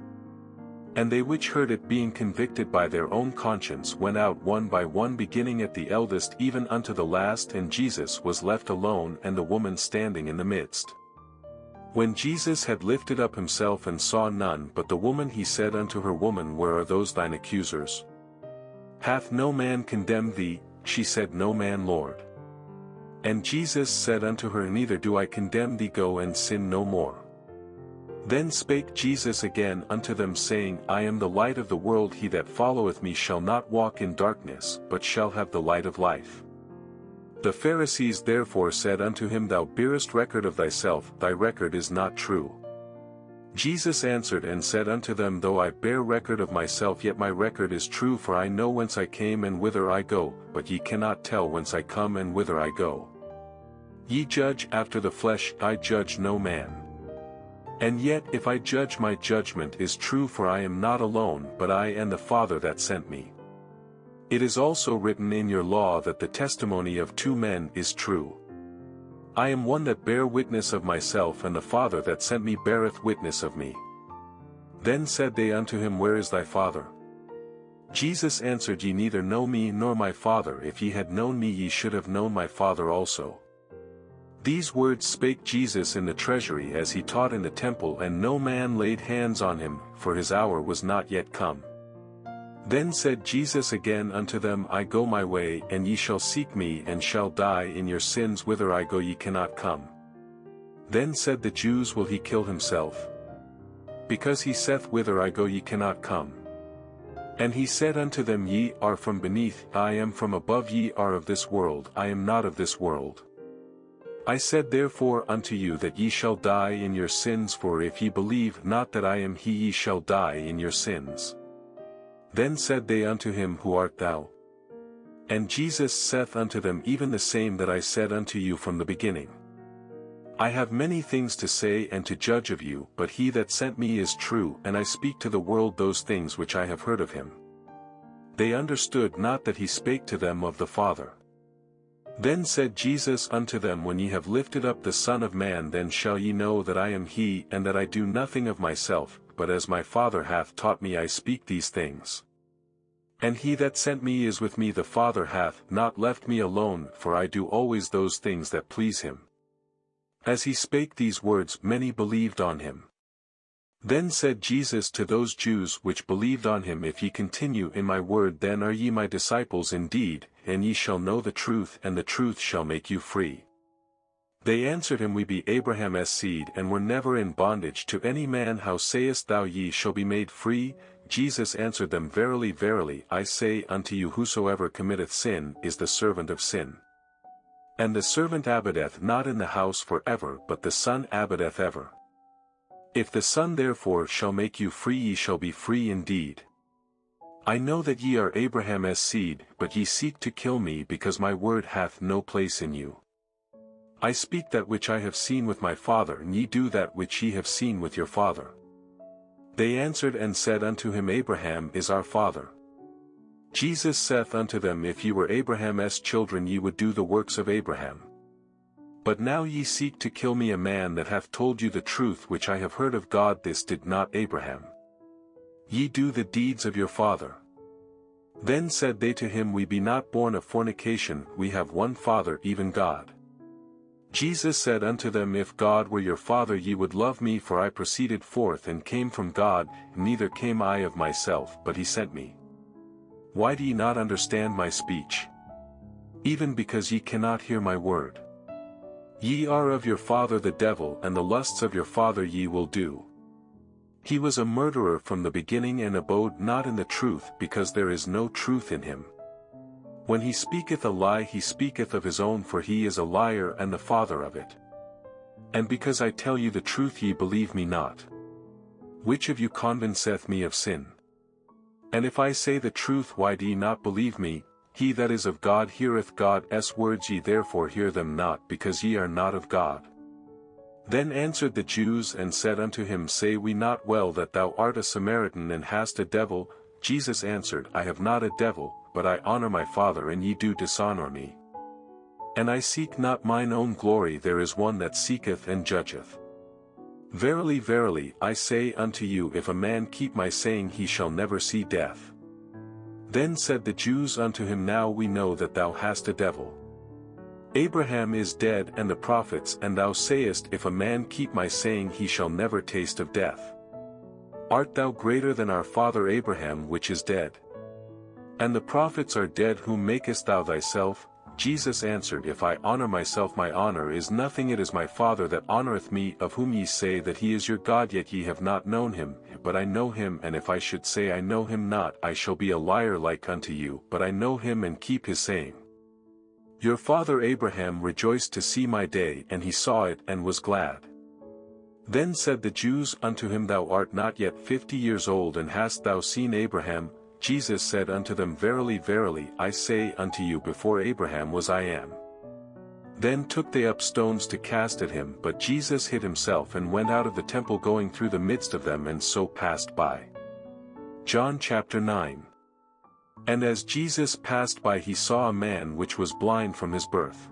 And they which heard it being convicted by their own conscience went out one by one beginning at the eldest even unto the last and Jesus was left alone and the woman standing in the midst. When Jesus had lifted up himself and saw none but the woman he said unto her Woman where are those thine accusers? Hath no man condemned thee? She said No man Lord. And Jesus said unto her Neither do I condemn thee go and sin no more. Then spake Jesus again unto them saying I am the light of the world he that followeth me shall not walk in darkness but shall have the light of life. The Pharisees therefore said unto him Thou bearest record of thyself, thy record is not true. Jesus answered and said unto them Though I bear record of myself yet my record is true for I know whence I came and whither I go, but ye cannot tell whence I come and whither I go. Ye judge after the flesh I judge no man. And yet if I judge my judgment is true for I am not alone but I and the Father that sent me. It is also written in your law that the testimony of two men is true. I am one that bear witness of myself and the Father that sent me beareth witness of me. Then said they unto him Where is thy Father? Jesus answered Ye neither know me nor my Father if ye had known me ye should have known my Father also. These words spake Jesus in the treasury as he taught in the temple and no man laid hands on him, for his hour was not yet come. Then said Jesus again unto them I go my way and ye shall seek me and shall die in your sins whither I go ye cannot come. Then said the Jews will he kill himself? Because he saith whither I go ye cannot come. And he said unto them Ye are from beneath, I am from above ye are of this world I am not of this world. I said therefore unto you that ye shall die in your sins for if ye believe not that I am he ye shall die in your sins. Then said they unto him Who art thou? And Jesus saith unto them Even the same that I said unto you from the beginning. I have many things to say and to judge of you, but he that sent me is true, and I speak to the world those things which I have heard of him. They understood not that he spake to them of the Father. Then said Jesus unto them When ye have lifted up the Son of Man then shall ye know that I am he and that I do nothing of myself, but as my Father hath taught me I speak these things. And he that sent me is with me the Father hath not left me alone for I do always those things that please him. As he spake these words many believed on him. Then said Jesus to those Jews which believed on him If ye continue in my word then are ye my disciples indeed, and ye shall know the truth and the truth shall make you free. They answered him We be Abraham's seed and were never in bondage to any man how sayest thou ye shall be made free, Jesus answered them Verily verily I say unto you whosoever committeth sin is the servant of sin. And the servant abideth not in the house for ever but the Son abideth ever. If the Son therefore shall make you free ye shall be free indeed. I know that ye are Abraham's seed but ye seek to kill me because my word hath no place in you. I speak that which I have seen with my father and ye do that which ye have seen with your father. They answered and said unto him Abraham is our father. Jesus saith unto them If ye were Abraham's children ye would do the works of Abraham. But now ye seek to kill me a man that hath told you the truth which I have heard of God this did not Abraham. Ye do the deeds of your father. Then said they to him We be not born of fornication we have one Father even God. Jesus said unto them If God were your Father ye would love me for I proceeded forth and came from God, neither came I of myself but he sent me. Why do ye not understand my speech? Even because ye cannot hear my word. Ye are of your father the devil and the lusts of your father ye will do. He was a murderer from the beginning and abode not in the truth because there is no truth in him. When he speaketh a lie he speaketh of his own for he is a liar and the father of it. And because I tell you the truth ye believe me not. Which of you convinceth me of sin? And if I say the truth why do ye not believe me, he that is of God heareth God's words ye therefore hear them not because ye are not of God. Then answered the Jews and said unto him Say we not well that thou art a Samaritan and hast a devil, Jesus answered I have not a devil, but I honor my Father and ye do dishonor me. And I seek not mine own glory there is one that seeketh and judgeth. Verily verily I say unto you if a man keep my saying he shall never see death. Then said the Jews unto him Now we know that thou hast a devil. Abraham is dead and the prophets and thou sayest if a man keep my saying he shall never taste of death. Art thou greater than our father Abraham which is dead? And the prophets are dead whom makest thou thyself? Jesus answered If I honor myself my honor is nothing it is my Father that honoreth me of whom ye say that he is your God yet ye have not known him, but I know him and if I should say I know him not I shall be a liar like unto you but I know him and keep his saying. Your father Abraham rejoiced to see my day and he saw it and was glad. Then said the Jews unto him Thou art not yet fifty years old and hast thou seen Abraham? Jesus said unto them Verily verily I say unto you before Abraham was I am. Then took they up stones to cast at him but Jesus hid himself and went out of the temple going through the midst of them and so passed by. John chapter 9 And as Jesus passed by he saw a man which was blind from his birth.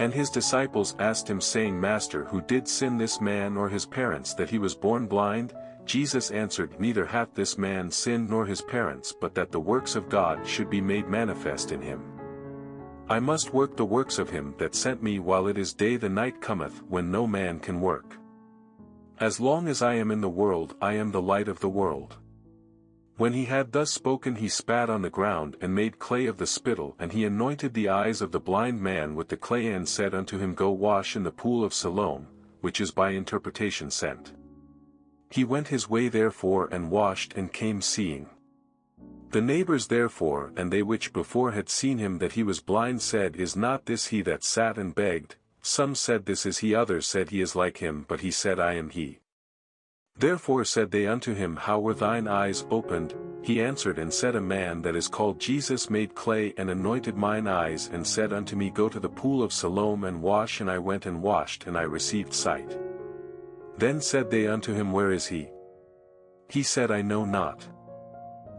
And his disciples asked him saying Master who did sin this man or his parents that he was born blind? Jesus answered Neither hath this man sinned nor his parents but that the works of God should be made manifest in him. I must work the works of him that sent me while it is day the night cometh when no man can work. As long as I am in the world I am the light of the world. When he had thus spoken he spat on the ground and made clay of the spittle and he anointed the eyes of the blind man with the clay and said unto him Go wash in the pool of Siloam, which is by interpretation sent. He went his way therefore and washed and came seeing. The neighbors therefore and they which before had seen him that he was blind said Is not this he that sat and begged? Some said this is he others said he is like him but he said I am he. Therefore said they unto him How were thine eyes opened? He answered and said A man that is called Jesus made clay and anointed mine eyes and said unto me Go to the pool of Siloam and wash and I went and washed and I received sight. Then said they unto him Where is he? He said I know not.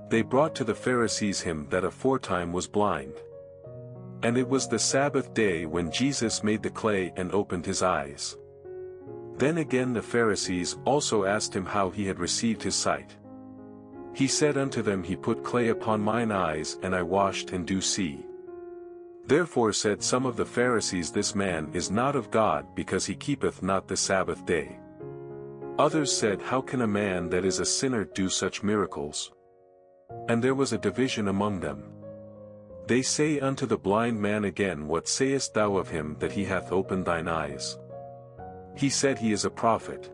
They brought to the Pharisees him that aforetime was blind. And it was the Sabbath day when Jesus made the clay and opened his eyes. Then again the Pharisees also asked him how he had received his sight. He said unto them He put clay upon mine eyes and I washed and do see. Therefore said some of the Pharisees This man is not of God because he keepeth not the Sabbath day. Others said How can a man that is a sinner do such miracles? And there was a division among them. They say unto the blind man again What sayest thou of him that he hath opened thine eyes? He said he is a prophet.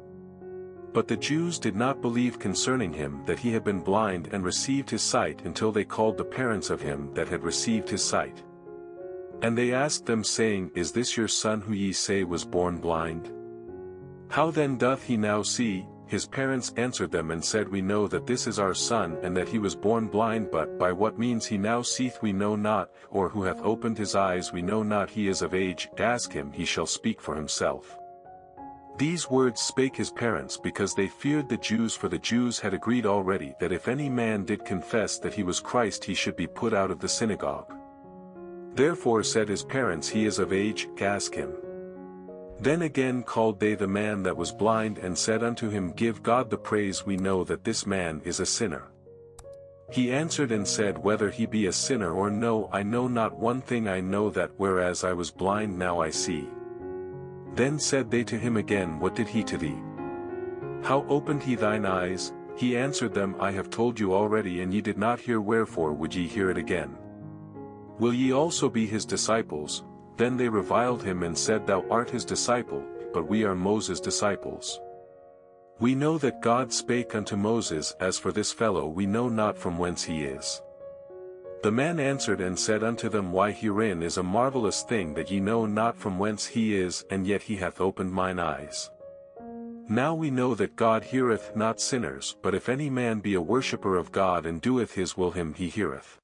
But the Jews did not believe concerning him that he had been blind and received his sight until they called the parents of him that had received his sight. And they asked them saying Is this your son who ye say was born blind? How then doth he now see? His parents answered them and said We know that this is our son and that he was born blind but by what means he now seeth we know not, or who hath opened his eyes we know not he is of age, ask him he shall speak for himself. These words spake his parents because they feared the Jews for the Jews had agreed already that if any man did confess that he was Christ he should be put out of the synagogue. Therefore said his parents he is of age, ask him. Then again called they the man that was blind and said unto him Give God the praise we know that this man is a sinner. He answered and said Whether he be a sinner or no I know not one thing I know that whereas I was blind now I see. Then said they to him again What did he to thee? How opened he thine eyes? He answered them I have told you already and ye did not hear wherefore would ye hear it again? Will ye also be his disciples? Then they reviled him and said Thou art his disciple, but we are Moses' disciples. We know that God spake unto Moses as for this fellow we know not from whence he is. The man answered and said unto them Why herein is a marvellous thing that ye know not from whence he is and yet he hath opened mine eyes. Now we know that God heareth not sinners but if any man be a worshipper of God and doeth his will him he heareth.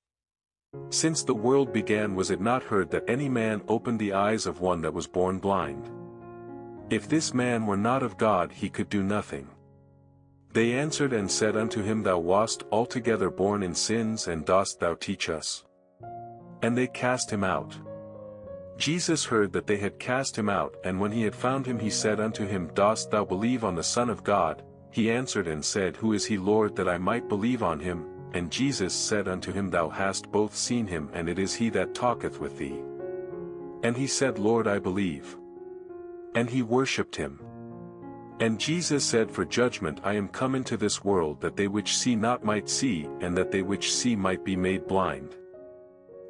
Since the world began was it not heard that any man opened the eyes of one that was born blind. If this man were not of God he could do nothing. They answered and said unto him Thou wast altogether born in sins and dost thou teach us? And they cast him out. Jesus heard that they had cast him out and when he had found him he said unto him Dost thou believe on the Son of God? He answered and said Who is he Lord that I might believe on him? And Jesus said unto him Thou hast both seen him and it is he that talketh with thee. And he said Lord I believe. And he worshipped him. And Jesus said for judgment I am come into this world that they which see not might see and that they which see might be made blind.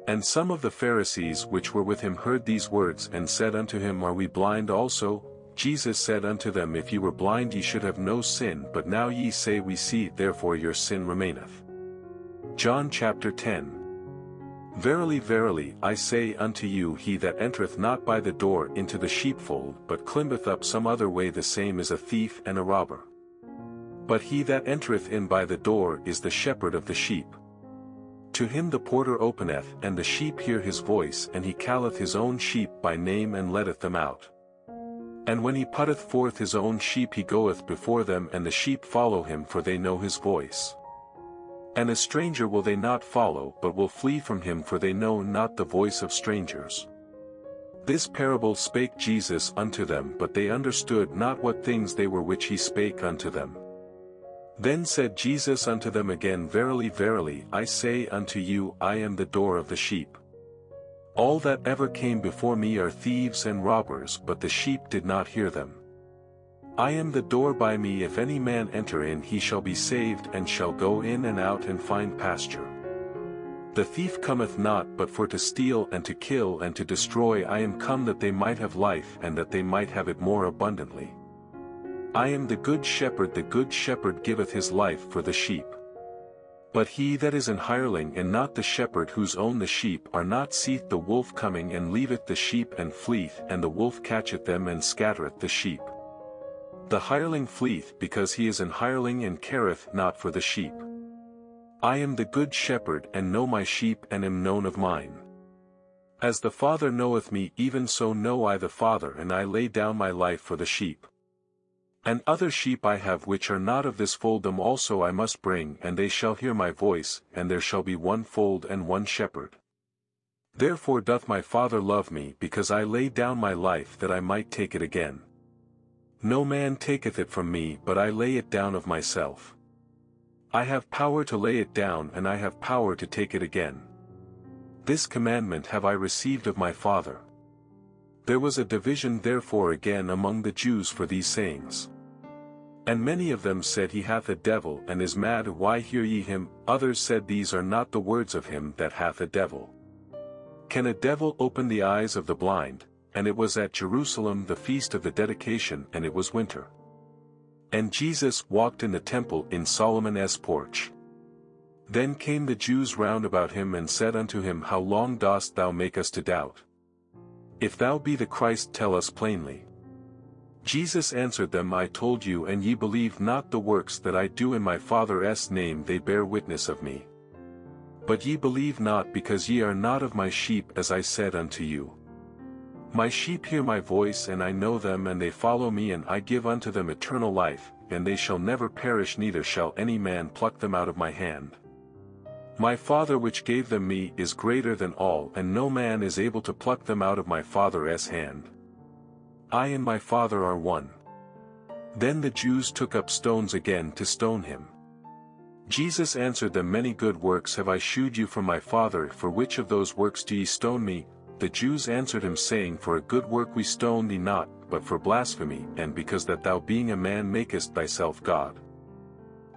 And some of the Pharisees which were with him heard these words and said unto him Are we blind also? Jesus said unto them If ye were blind ye should have no sin but now ye say we see therefore your sin remaineth. John chapter 10 Verily verily I say unto you he that entereth not by the door into the sheepfold but climbeth up some other way the same is a thief and a robber. But he that entereth in by the door is the shepherd of the sheep. To him the porter openeth and the sheep hear his voice and he calleth his own sheep by name and letteth them out. And when he putteth forth his own sheep he goeth before them and the sheep follow him for they know his voice. And a stranger will they not follow but will flee from him for they know not the voice of strangers. This parable spake Jesus unto them but they understood not what things they were which he spake unto them. Then said Jesus unto them again Verily verily I say unto you I am the door of the sheep. All that ever came before me are thieves and robbers but the sheep did not hear them. I am the door by me if any man enter in he shall be saved and shall go in and out and find pasture. The thief cometh not but for to steal and to kill and to destroy I am come that they might have life and that they might have it more abundantly. I am the good shepherd the good shepherd giveth his life for the sheep. But he that is an hireling and not the shepherd whose own the sheep are not seeth the wolf coming and leaveth the sheep and fleeth and the wolf catcheth them and scattereth the sheep. The hireling fleeth because he is an hireling and careth not for the sheep. I am the good shepherd and know my sheep and am known of mine. As the Father knoweth me even so know I the Father and I lay down my life for the sheep. And other sheep I have which are not of this fold them also I must bring and they shall hear my voice, and there shall be one fold and one shepherd. Therefore doth my Father love me because I lay down my life that I might take it again. No man taketh it from me but I lay it down of myself. I have power to lay it down and I have power to take it again. This commandment have I received of my Father. There was a division therefore again among the Jews for these sayings. And many of them said he hath a devil and is mad why hear ye him, others said these are not the words of him that hath a devil. Can a devil open the eyes of the blind, and it was at Jerusalem the feast of the dedication and it was winter. And Jesus walked in the temple in Solomon's porch. Then came the Jews round about him and said unto him How long dost thou make us to doubt? If thou be the Christ tell us plainly. Jesus answered them I told you and ye believe not the works that I do in my Father's name they bear witness of me. But ye believe not because ye are not of my sheep as I said unto you. My sheep hear my voice and I know them and they follow me and I give unto them eternal life, and they shall never perish neither shall any man pluck them out of my hand. My Father which gave them me is greater than all and no man is able to pluck them out of my Father's hand. I and my Father are one. Then the Jews took up stones again to stone him. Jesus answered them Many good works have I shewed you from my Father for which of those works do ye stone me, the Jews answered him saying For a good work we stone thee not, but for blasphemy and because that thou being a man makest thyself God.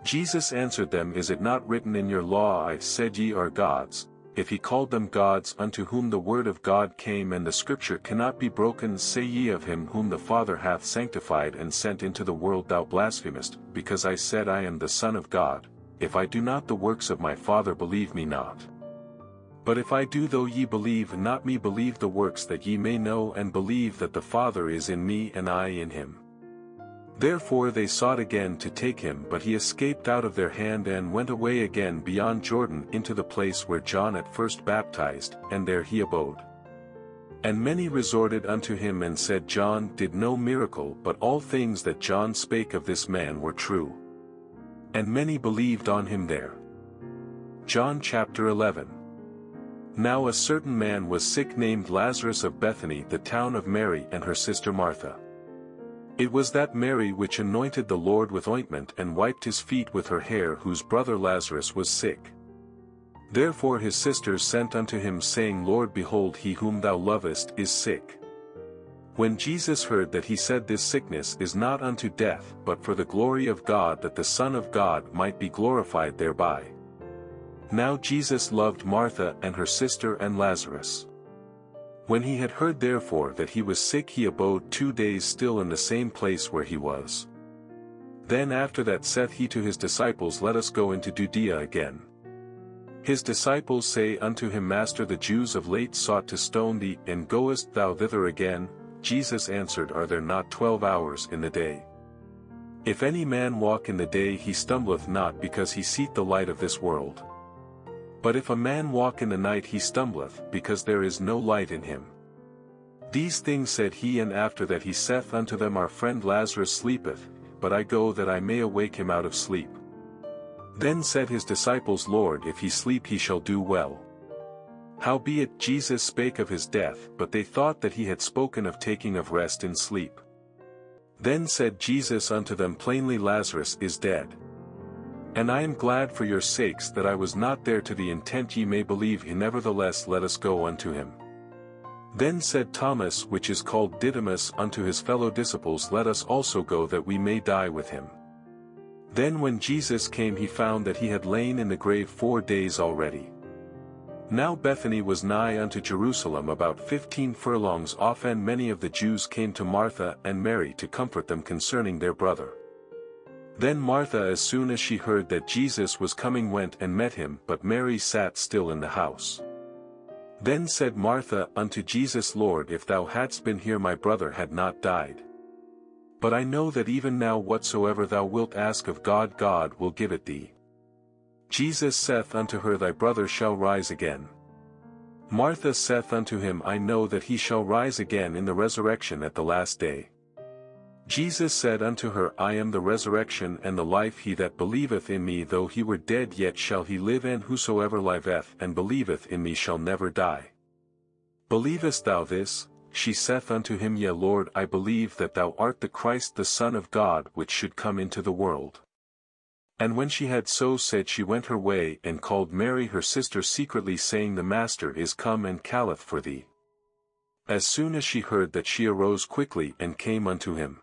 Jesus answered them Is it not written in your law I said ye are gods, if he called them gods unto whom the word of God came and the scripture cannot be broken say ye of him whom the Father hath sanctified and sent into the world thou blasphemest, because I said I am the Son of God, if I do not the works of my Father believe me not. But if I do though ye believe not me believe the works that ye may know and believe that the Father is in me and I in him. Therefore they sought again to take him but he escaped out of their hand and went away again beyond Jordan into the place where John at first baptized, and there he abode. And many resorted unto him and said John did no miracle but all things that John spake of this man were true. And many believed on him there. John chapter 11 now a certain man was sick named Lazarus of Bethany the town of Mary and her sister Martha. It was that Mary which anointed the Lord with ointment and wiped his feet with her hair whose brother Lazarus was sick. Therefore his sisters sent unto him saying Lord behold he whom thou lovest is sick. When Jesus heard that he said this sickness is not unto death but for the glory of God that the Son of God might be glorified thereby. Now Jesus loved Martha and her sister and Lazarus. When he had heard therefore that he was sick he abode two days still in the same place where he was. Then after that saith he to his disciples Let us go into Judea again. His disciples say unto him Master the Jews of late sought to stone thee, and goest thou thither again? Jesus answered Are there not twelve hours in the day? If any man walk in the day he stumbleth not because he seeth the light of this world. But if a man walk in the night he stumbleth, because there is no light in him. These things said he and after that he saith unto them Our friend Lazarus sleepeth, but I go that I may awake him out of sleep. Then said his disciples Lord if he sleep he shall do well. Howbeit Jesus spake of his death but they thought that he had spoken of taking of rest in sleep. Then said Jesus unto them plainly Lazarus is dead. And I am glad for your sakes that I was not there to the intent ye may believe he nevertheless let us go unto him. Then said Thomas which is called Didymus unto his fellow disciples let us also go that we may die with him. Then when Jesus came he found that he had lain in the grave four days already. Now Bethany was nigh unto Jerusalem about fifteen furlongs off and many of the Jews came to Martha and Mary to comfort them concerning their brother. Then Martha as soon as she heard that Jesus was coming went and met him but Mary sat still in the house. Then said Martha unto Jesus Lord if thou hadst been here my brother had not died. But I know that even now whatsoever thou wilt ask of God God will give it thee. Jesus saith unto her Thy brother shall rise again. Martha saith unto him I know that he shall rise again in the resurrection at the last day. Jesus said unto her I am the resurrection and the life he that believeth in me though he were dead yet shall he live and whosoever liveth and believeth in me shall never die. Believest thou this? She saith unto him Yea Lord I believe that thou art the Christ the Son of God which should come into the world. And when she had so said she went her way and called Mary her sister secretly saying The Master is come and calleth for thee. As soon as she heard that she arose quickly and came unto him.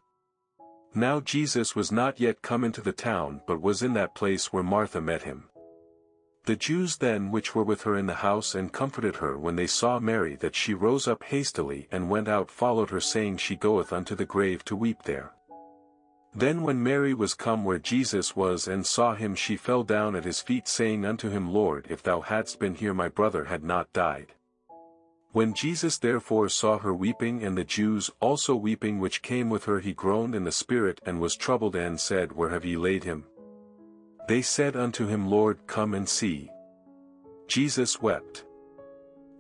Now Jesus was not yet come into the town but was in that place where Martha met him. The Jews then which were with her in the house and comforted her when they saw Mary that she rose up hastily and went out followed her saying she goeth unto the grave to weep there. Then when Mary was come where Jesus was and saw him she fell down at his feet saying unto him Lord if thou hadst been here my brother had not died. When Jesus therefore saw her weeping and the Jews also weeping which came with her he groaned in the spirit and was troubled and said Where have ye laid him? They said unto him Lord come and see. Jesus wept.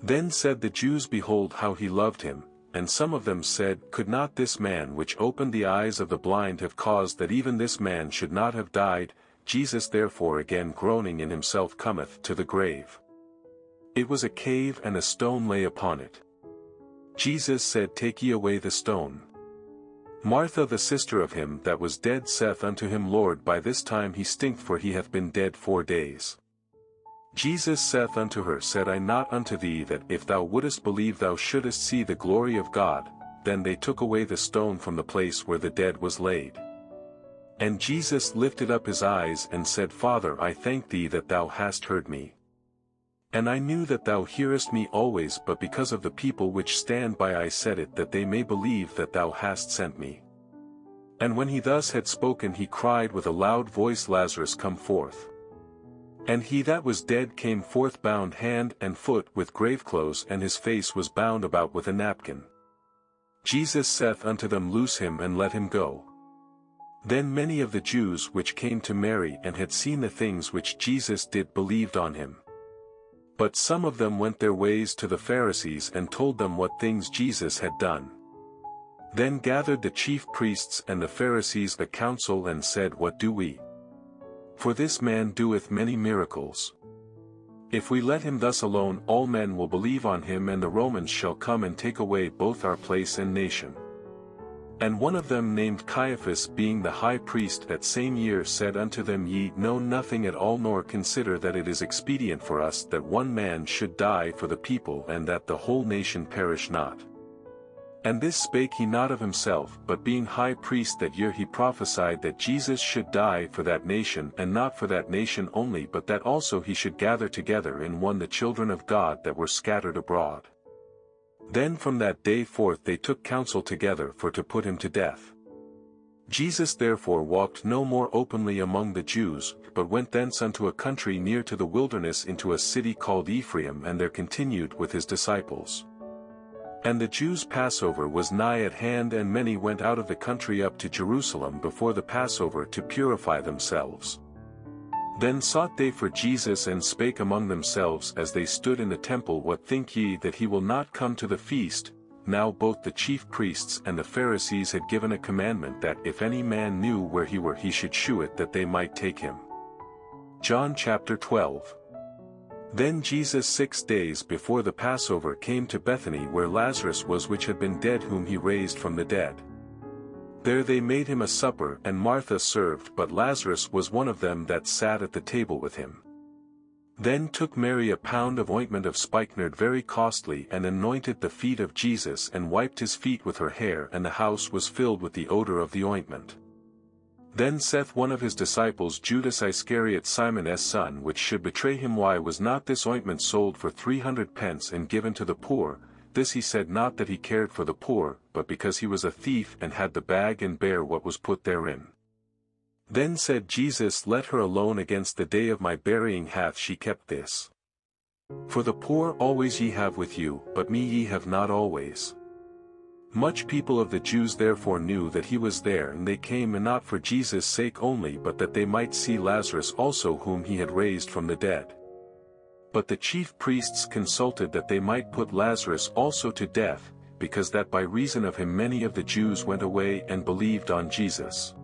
Then said the Jews Behold how he loved him, and some of them said Could not this man which opened the eyes of the blind have caused that even this man should not have died, Jesus therefore again groaning in himself cometh to the grave. It was a cave and a stone lay upon it. Jesus said Take ye away the stone. Martha the sister of him that was dead saith unto him Lord by this time he stinketh for he hath been dead four days. Jesus saith unto her Said I not unto thee that if thou wouldest believe thou shouldest see the glory of God, then they took away the stone from the place where the dead was laid. And Jesus lifted up his eyes and said Father I thank thee that thou hast heard me. And I knew that thou hearest me always but because of the people which stand by I said it that they may believe that thou hast sent me. And when he thus had spoken he cried with a loud voice Lazarus come forth. And he that was dead came forth bound hand and foot with graveclothes and his face was bound about with a napkin. Jesus saith unto them Loose him and let him go. Then many of the Jews which came to Mary and had seen the things which Jesus did believed on him. But some of them went their ways to the Pharisees and told them what things Jesus had done. Then gathered the chief priests and the Pharisees a council and said What do we? For this man doeth many miracles. If we let him thus alone all men will believe on him and the Romans shall come and take away both our place and nation. And one of them named Caiaphas being the high priest that same year said unto them Ye know nothing at all nor consider that it is expedient for us that one man should die for the people and that the whole nation perish not. And this spake he not of himself but being high priest that year he prophesied that Jesus should die for that nation and not for that nation only but that also he should gather together in one the children of God that were scattered abroad. Then from that day forth they took counsel together for to put him to death. Jesus therefore walked no more openly among the Jews, but went thence unto a country near to the wilderness into a city called Ephraim and there continued with his disciples. And the Jews' Passover was nigh at hand and many went out of the country up to Jerusalem before the Passover to purify themselves. Then sought they for Jesus and spake among themselves as they stood in the temple What think ye that he will not come to the feast? Now both the chief priests and the Pharisees had given a commandment that if any man knew where he were he should shew it that they might take him. John chapter 12 Then Jesus six days before the Passover came to Bethany where Lazarus was which had been dead whom he raised from the dead. There they made him a supper and Martha served but Lazarus was one of them that sat at the table with him. Then took Mary a pound of ointment of spikenard very costly and anointed the feet of Jesus and wiped his feet with her hair and the house was filled with the odor of the ointment. Then saith one of his disciples Judas Iscariot Simon's son which should betray him why was not this ointment sold for three hundred pence and given to the poor, this he said not that he cared for the poor, but because he was a thief and had the bag and bare what was put therein. Then said Jesus Let her alone against the day of my burying hath she kept this. For the poor always ye have with you, but me ye have not always. Much people of the Jews therefore knew that he was there and they came and not for Jesus' sake only but that they might see Lazarus also whom he had raised from the dead. But the chief priests consulted that they might put Lazarus also to death, because that by reason of him many of the Jews went away and believed on Jesus.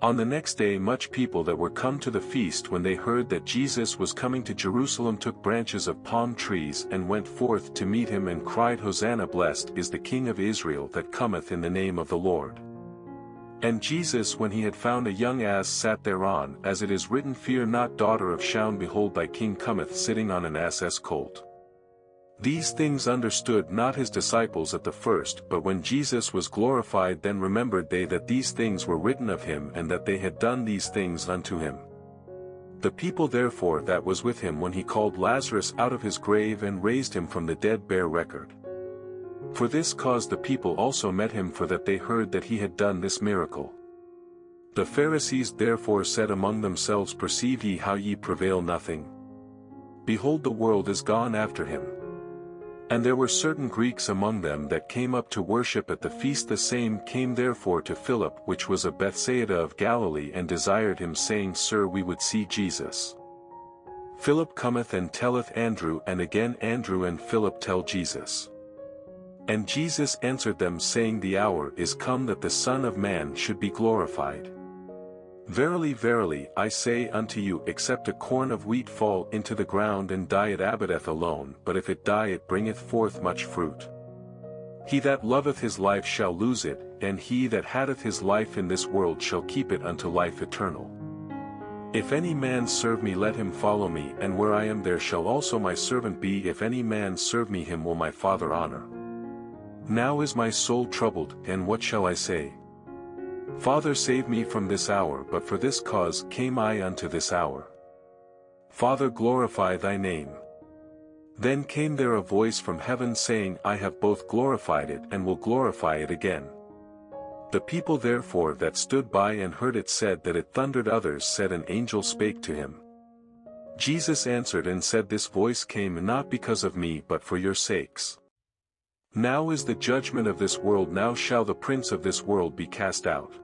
On the next day much people that were come to the feast when they heard that Jesus was coming to Jerusalem took branches of palm trees and went forth to meet him and cried Hosanna blessed is the King of Israel that cometh in the name of the Lord. And Jesus when he had found a young ass sat thereon as it is written Fear not daughter of Sion behold thy king cometh sitting on an ass's colt. These things understood not his disciples at the first but when Jesus was glorified then remembered they that these things were written of him and that they had done these things unto him. The people therefore that was with him when he called Lazarus out of his grave and raised him from the dead bear record. For this cause the people also met him for that they heard that he had done this miracle. The Pharisees therefore said among themselves Perceive ye how ye prevail nothing? Behold the world is gone after him. And there were certain Greeks among them that came up to worship at the feast the same came therefore to Philip which was of Bethsaida of Galilee and desired him saying Sir we would see Jesus. Philip cometh and telleth Andrew and again Andrew and Philip tell Jesus. And Jesus answered them saying the hour is come that the Son of Man should be glorified. Verily verily I say unto you except a corn of wheat fall into the ground and die it abideth alone but if it die it bringeth forth much fruit. He that loveth his life shall lose it, and he that hath his life in this world shall keep it unto life eternal. If any man serve me let him follow me and where I am there shall also my servant be if any man serve me him will my Father honor. Now is my soul troubled and what shall I say? Father save me from this hour but for this cause came I unto this hour. Father glorify thy name. Then came there a voice from heaven saying I have both glorified it and will glorify it again. The people therefore that stood by and heard it said that it thundered others said an angel spake to him. Jesus answered and said this voice came not because of me but for your sakes. Now is the judgment of this world now shall the prince of this world be cast out.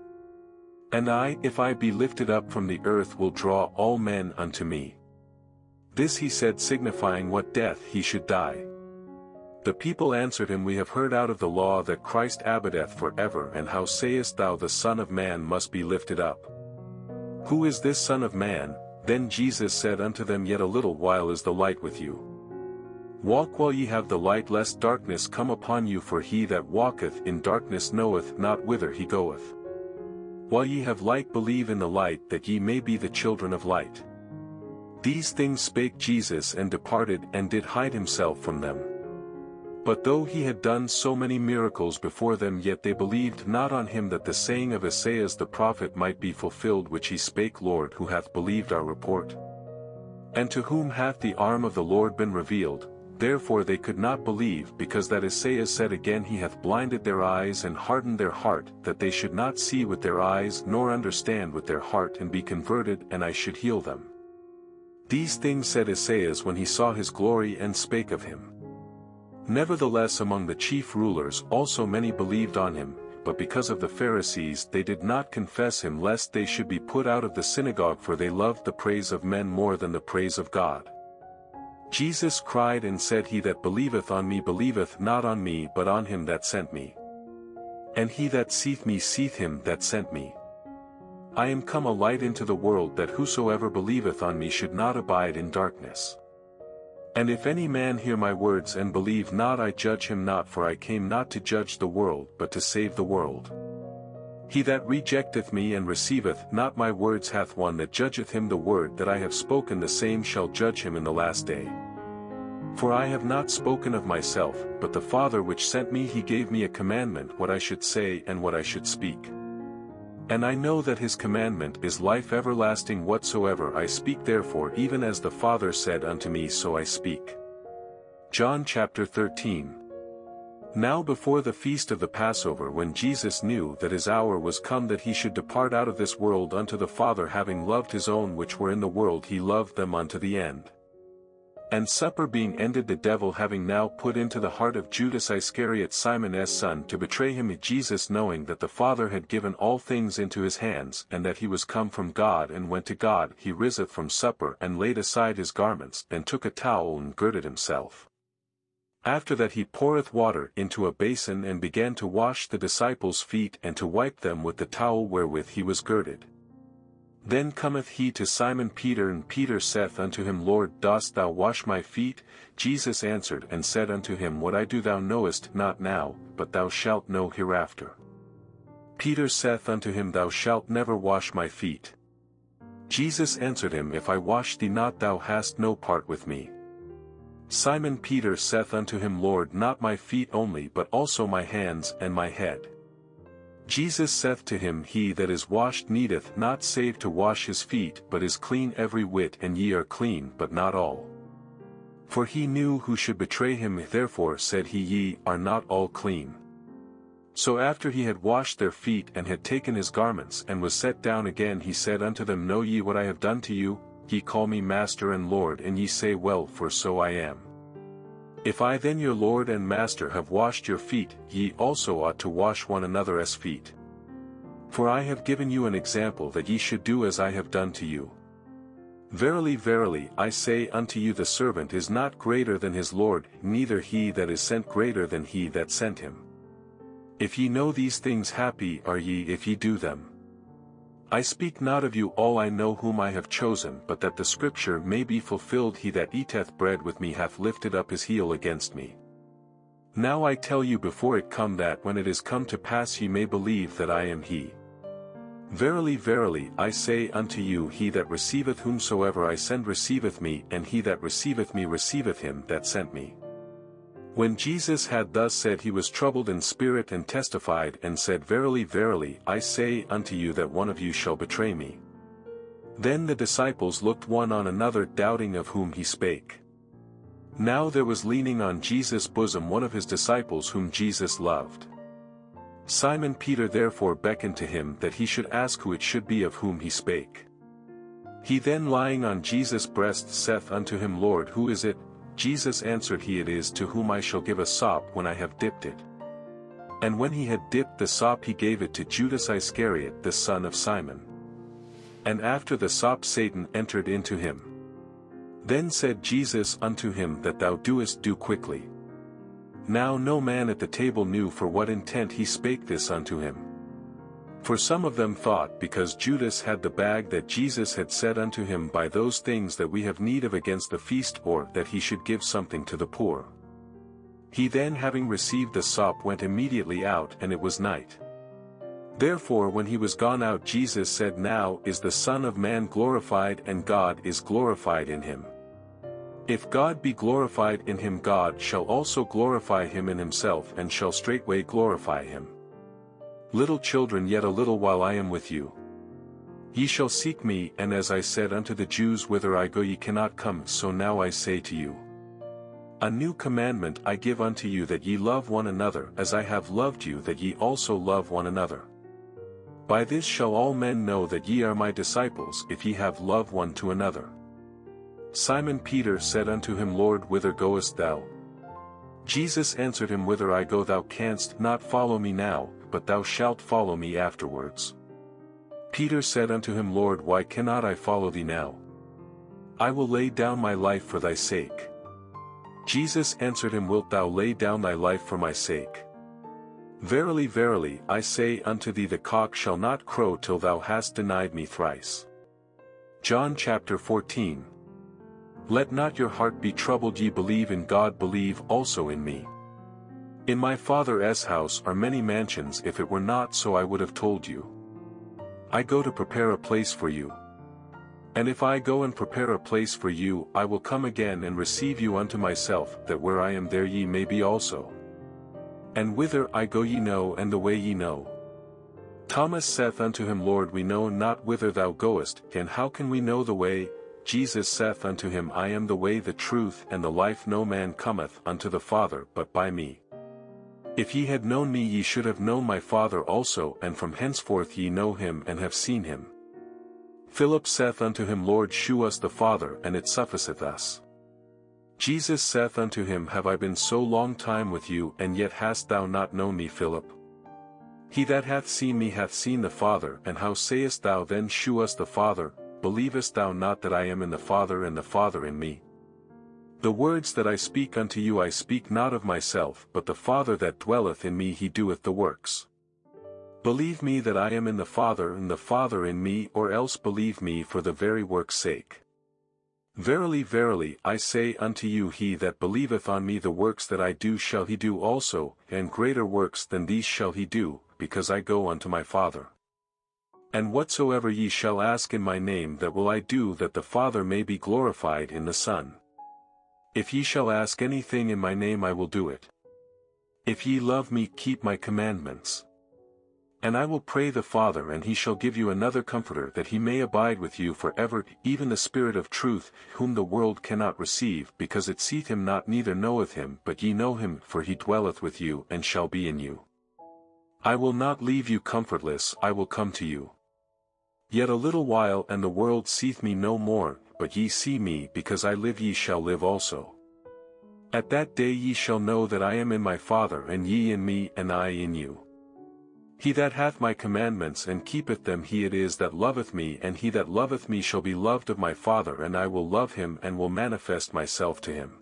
And I if I be lifted up from the earth will draw all men unto me. This he said signifying what death he should die. The people answered him We have heard out of the law that Christ abideth for ever and how sayest thou the Son of Man must be lifted up? Who is this Son of Man? Then Jesus said unto them Yet a little while is the light with you. Walk while ye have the light lest darkness come upon you for he that walketh in darkness knoweth not whither he goeth. While ye have light believe in the light that ye may be the children of light. These things spake Jesus and departed and did hide himself from them. But though he had done so many miracles before them yet they believed not on him that the saying of Esaias the prophet might be fulfilled which he spake Lord who hath believed our report? And to whom hath the arm of the Lord been revealed, Therefore they could not believe because that Esaias said again he hath blinded their eyes and hardened their heart that they should not see with their eyes nor understand with their heart and be converted and I should heal them. These things said Esaias when he saw his glory and spake of him. Nevertheless among the chief rulers also many believed on him, but because of the Pharisees they did not confess him lest they should be put out of the synagogue for they loved the praise of men more than the praise of God. Jesus cried and said He that believeth on me believeth not on me but on him that sent me. And he that seeth me seeth him that sent me. I am come a light into the world that whosoever believeth on me should not abide in darkness. And if any man hear my words and believe not I judge him not for I came not to judge the world but to save the world. He that rejecteth me and receiveth not my words hath one that judgeth him the word that I have spoken the same shall judge him in the last day. For I have not spoken of myself, but the Father which sent me he gave me a commandment what I should say and what I should speak. And I know that his commandment is life everlasting whatsoever I speak therefore even as the Father said unto me so I speak. John chapter 13 now before the feast of the Passover when Jesus knew that his hour was come that he should depart out of this world unto the Father having loved his own which were in the world he loved them unto the end. And supper being ended the devil having now put into the heart of Judas Iscariot Simon's son to betray him Jesus knowing that the Father had given all things into his hands and that he was come from God and went to God he riseth from supper and laid aside his garments and took a towel and girded himself. After that he poureth water into a basin and began to wash the disciples' feet and to wipe them with the towel wherewith he was girded. Then cometh he to Simon Peter and Peter saith unto him Lord dost thou wash my feet? Jesus answered and said unto him What I do thou knowest not now, but thou shalt know hereafter. Peter saith unto him Thou shalt never wash my feet. Jesus answered him If I wash thee not thou hast no part with me. Simon Peter saith unto him Lord not my feet only but also my hands and my head. Jesus saith to him He that is washed needeth not save to wash his feet but is clean every whit and ye are clean but not all. For he knew who should betray him therefore said he Ye are not all clean. So after he had washed their feet and had taken his garments and was set down again he said unto them Know ye what I have done to you, ye call me Master and Lord and ye say well for so I am. If I then your Lord and Master have washed your feet, ye also ought to wash one another's feet. For I have given you an example that ye should do as I have done to you. Verily verily I say unto you the servant is not greater than his Lord, neither he that is sent greater than he that sent him. If ye know these things happy are ye if ye do them. I speak not of you all I know whom I have chosen but that the scripture may be fulfilled he that eateth bread with me hath lifted up his heel against me. Now I tell you before it come that when it is come to pass ye may believe that I am he. Verily verily I say unto you he that receiveth whomsoever I send receiveth me and he that receiveth me receiveth him that sent me. When Jesus had thus said he was troubled in spirit and testified and said Verily verily I say unto you that one of you shall betray me. Then the disciples looked one on another doubting of whom he spake. Now there was leaning on Jesus' bosom one of his disciples whom Jesus loved. Simon Peter therefore beckoned to him that he should ask who it should be of whom he spake. He then lying on Jesus' breast saith unto him Lord who is it, Jesus answered he it is to whom I shall give a sop when I have dipped it. And when he had dipped the sop he gave it to Judas Iscariot the son of Simon. And after the sop Satan entered into him. Then said Jesus unto him that thou doest do quickly. Now no man at the table knew for what intent he spake this unto him. For some of them thought because Judas had the bag that Jesus had said unto him by those things that we have need of against the feast or that he should give something to the poor. He then having received the sop went immediately out and it was night. Therefore when he was gone out Jesus said Now is the Son of Man glorified and God is glorified in him. If God be glorified in him God shall also glorify him in himself and shall straightway glorify him. Little children yet a little while I am with you. Ye shall seek me and as I said unto the Jews whither I go ye cannot come so now I say to you. A new commandment I give unto you that ye love one another as I have loved you that ye also love one another. By this shall all men know that ye are my disciples if ye have love one to another. Simon Peter said unto him Lord whither goest thou? Jesus answered him Whither I go thou canst not follow me now, but thou shalt follow me afterwards. Peter said unto him Lord why cannot I follow thee now? I will lay down my life for thy sake. Jesus answered him Wilt thou lay down thy life for my sake? Verily verily I say unto thee the cock shall not crow till thou hast denied me thrice. John chapter 14 Let not your heart be troubled ye believe in God believe also in me. In my Father's house are many mansions if it were not so I would have told you. I go to prepare a place for you. And if I go and prepare a place for you I will come again and receive you unto myself that where I am there ye may be also. And whither I go ye know and the way ye know. Thomas saith unto him Lord we know not whither thou goest and how can we know the way, Jesus saith unto him I am the way the truth and the life no man cometh unto the Father but by me. If ye had known me ye should have known my Father also and from henceforth ye know him and have seen him. Philip saith unto him Lord shew us the Father and it sufficeth us. Jesus saith unto him Have I been so long time with you and yet hast thou not known me Philip? He that hath seen me hath seen the Father and how sayest thou then shew us the Father, believest thou not that I am in the Father and the Father in me? The words that I speak unto you I speak not of myself but the Father that dwelleth in me he doeth the works. Believe me that I am in the Father and the Father in me or else believe me for the very work's sake. Verily verily I say unto you he that believeth on me the works that I do shall he do also, and greater works than these shall he do, because I go unto my Father. And whatsoever ye shall ask in my name that will I do that the Father may be glorified in the Son. If ye shall ask anything in my name I will do it. If ye love me keep my commandments. And I will pray the Father and he shall give you another comforter that he may abide with you for ever, even the Spirit of truth, whom the world cannot receive because it seeth him not neither knoweth him but ye know him for he dwelleth with you and shall be in you. I will not leave you comfortless I will come to you. Yet a little while and the world seeth me no more, but ye see me because I live ye shall live also. At that day ye shall know that I am in my Father and ye in me and I in you. He that hath my commandments and keepeth them he it is that loveth me and he that loveth me shall be loved of my Father and I will love him and will manifest myself to him.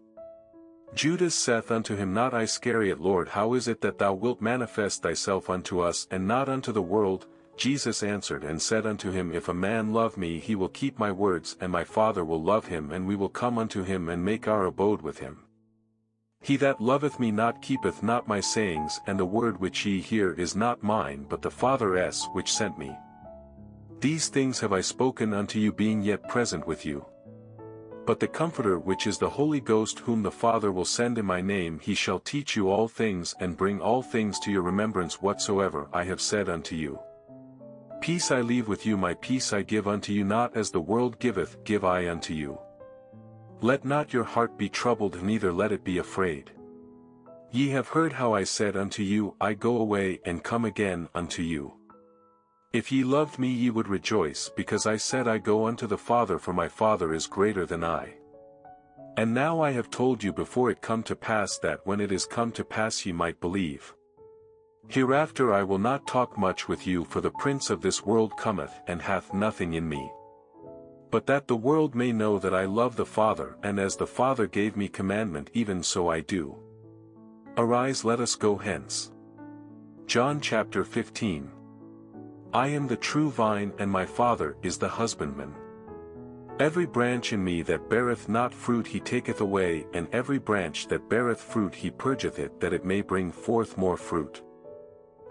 Judas saith unto him not Iscariot Lord how is it that thou wilt manifest thyself unto us and not unto the world, Jesus answered and said unto him If a man love me he will keep my words and my Father will love him and we will come unto him and make our abode with him. He that loveth me not keepeth not my sayings and the word which ye hear is not mine but the Father's which sent me. These things have I spoken unto you being yet present with you. But the Comforter which is the Holy Ghost whom the Father will send in my name he shall teach you all things and bring all things to your remembrance whatsoever I have said unto you. Peace I leave with you my peace I give unto you not as the world giveth give I unto you. Let not your heart be troubled neither let it be afraid. Ye have heard how I said unto you I go away and come again unto you. If ye loved me ye would rejoice because I said I go unto the Father for my Father is greater than I. And now I have told you before it come to pass that when it is come to pass ye might believe. Hereafter I will not talk much with you for the prince of this world cometh and hath nothing in me. But that the world may know that I love the Father and as the Father gave me commandment even so I do. Arise let us go hence. John chapter 15 I am the true vine and my Father is the husbandman. Every branch in me that beareth not fruit he taketh away and every branch that beareth fruit he purgeth it that it may bring forth more fruit.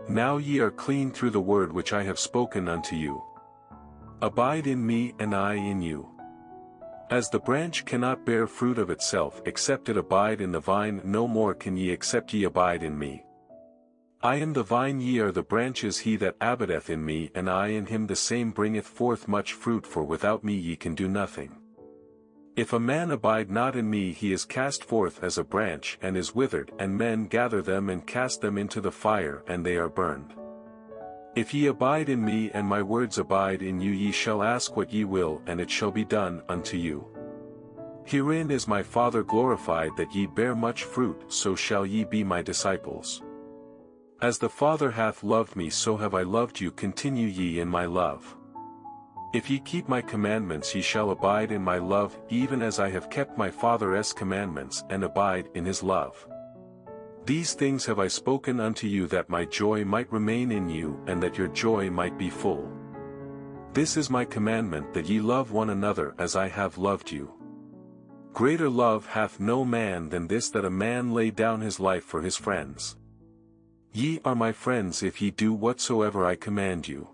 Now ye are clean through the word which I have spoken unto you. Abide in me and I in you. As the branch cannot bear fruit of itself except it abide in the vine no more can ye except ye abide in me. I am the vine ye are the branches he that abideth in me and I in him the same bringeth forth much fruit for without me ye can do nothing. If a man abide not in me he is cast forth as a branch and is withered and men gather them and cast them into the fire and they are burned. If ye abide in me and my words abide in you ye shall ask what ye will and it shall be done unto you. Herein is my Father glorified that ye bear much fruit so shall ye be my disciples. As the Father hath loved me so have I loved you continue ye in my love. If ye keep my commandments ye shall abide in my love, even as I have kept my Father's commandments and abide in his love. These things have I spoken unto you that my joy might remain in you and that your joy might be full. This is my commandment that ye love one another as I have loved you. Greater love hath no man than this that a man lay down his life for his friends. Ye are my friends if ye do whatsoever I command you.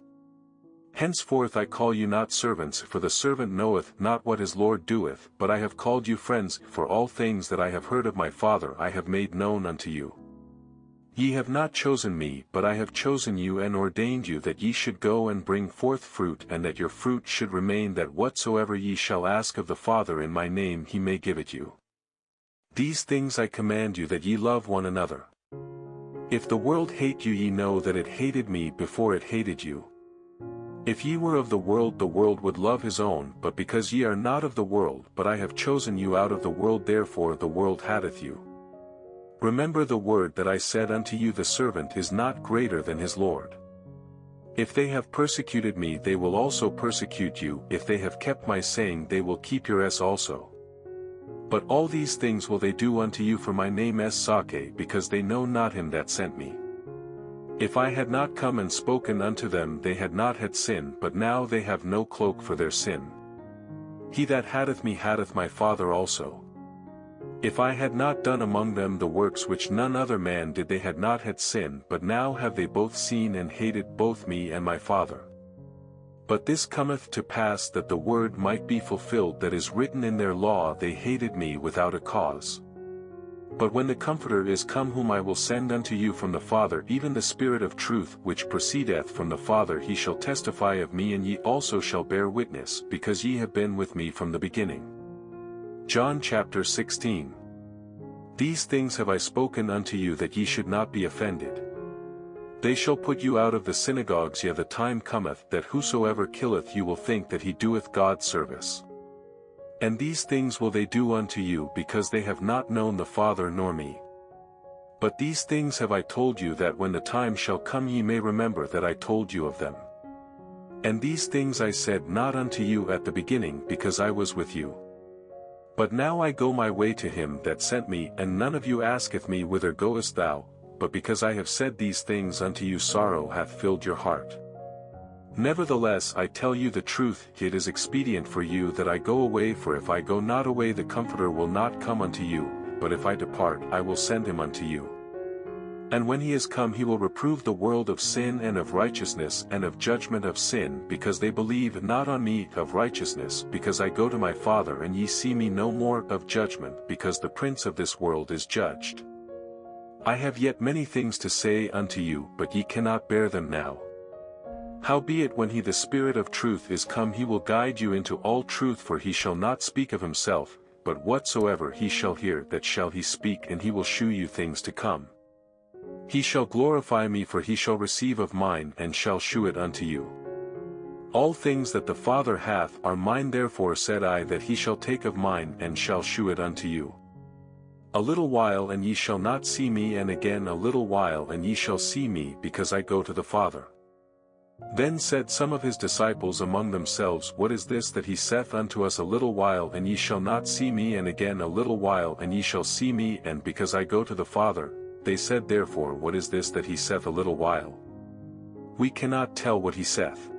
Henceforth I call you not servants for the servant knoweth not what his Lord doeth but I have called you friends for all things that I have heard of my Father I have made known unto you. Ye have not chosen me but I have chosen you and ordained you that ye should go and bring forth fruit and that your fruit should remain that whatsoever ye shall ask of the Father in my name he may give it you. These things I command you that ye love one another. If the world hate you ye know that it hated me before it hated you. If ye were of the world the world would love his own but because ye are not of the world but I have chosen you out of the world therefore the world hateth you. Remember the word that I said unto you the servant is not greater than his Lord. If they have persecuted me they will also persecute you if they have kept my saying they will keep yours also. But all these things will they do unto you for my name name's sake because they know not him that sent me. If I had not come and spoken unto them they had not had sin but now they have no cloak for their sin. He that hateth me hateth my Father also. If I had not done among them the works which none other man did they had not had sin but now have they both seen and hated both me and my Father. But this cometh to pass that the word might be fulfilled that is written in their law they hated me without a cause. But when the Comforter is come whom I will send unto you from the Father even the Spirit of truth which proceedeth from the Father he shall testify of me and ye also shall bear witness because ye have been with me from the beginning. John chapter 16 These things have I spoken unto you that ye should not be offended. They shall put you out of the synagogues yea the time cometh that whosoever killeth you will think that he doeth God service. And these things will they do unto you because they have not known the Father nor me. But these things have I told you that when the time shall come ye may remember that I told you of them. And these things I said not unto you at the beginning because I was with you. But now I go my way to him that sent me and none of you asketh me whither goest thou, but because I have said these things unto you sorrow hath filled your heart. Nevertheless I tell you the truth, it is expedient for you that I go away for if I go not away the Comforter will not come unto you, but if I depart I will send him unto you. And when he is come he will reprove the world of sin and of righteousness and of judgment of sin because they believe not on me of righteousness because I go to my Father and ye see me no more of judgment because the prince of this world is judged. I have yet many things to say unto you but ye cannot bear them now. Howbeit when he the Spirit of truth is come he will guide you into all truth for he shall not speak of himself, but whatsoever he shall hear that shall he speak and he will shew you things to come. He shall glorify me for he shall receive of mine and shall shew it unto you. All things that the Father hath are mine therefore said I that he shall take of mine and shall shew it unto you. A little while and ye shall not see me and again a little while and ye shall see me because I go to the Father. Then said some of his disciples among themselves What is this that he saith unto us a little while and ye shall not see me and again a little while and ye shall see me and because I go to the Father, they said therefore What is this that he saith a little while? We cannot tell what he saith.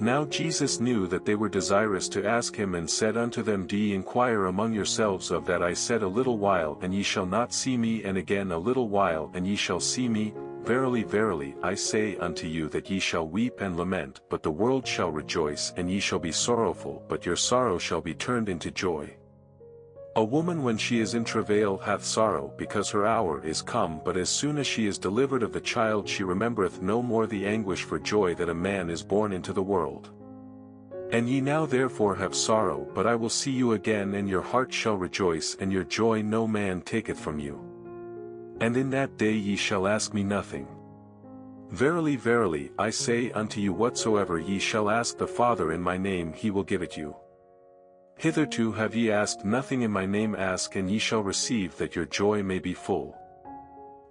Now Jesus knew that they were desirous to ask him and said unto them Do ye inquire among yourselves of that I said a little while and ye shall not see me and again a little while and ye shall see me, Verily verily I say unto you that ye shall weep and lament but the world shall rejoice and ye shall be sorrowful but your sorrow shall be turned into joy. A woman when she is in travail hath sorrow because her hour is come but as soon as she is delivered of the child she remembereth no more the anguish for joy that a man is born into the world. And ye now therefore have sorrow but I will see you again and your heart shall rejoice and your joy no man taketh from you. And in that day ye shall ask me nothing. Verily verily I say unto you whatsoever ye shall ask the Father in my name he will give it you. Hitherto have ye asked nothing in my name ask and ye shall receive that your joy may be full.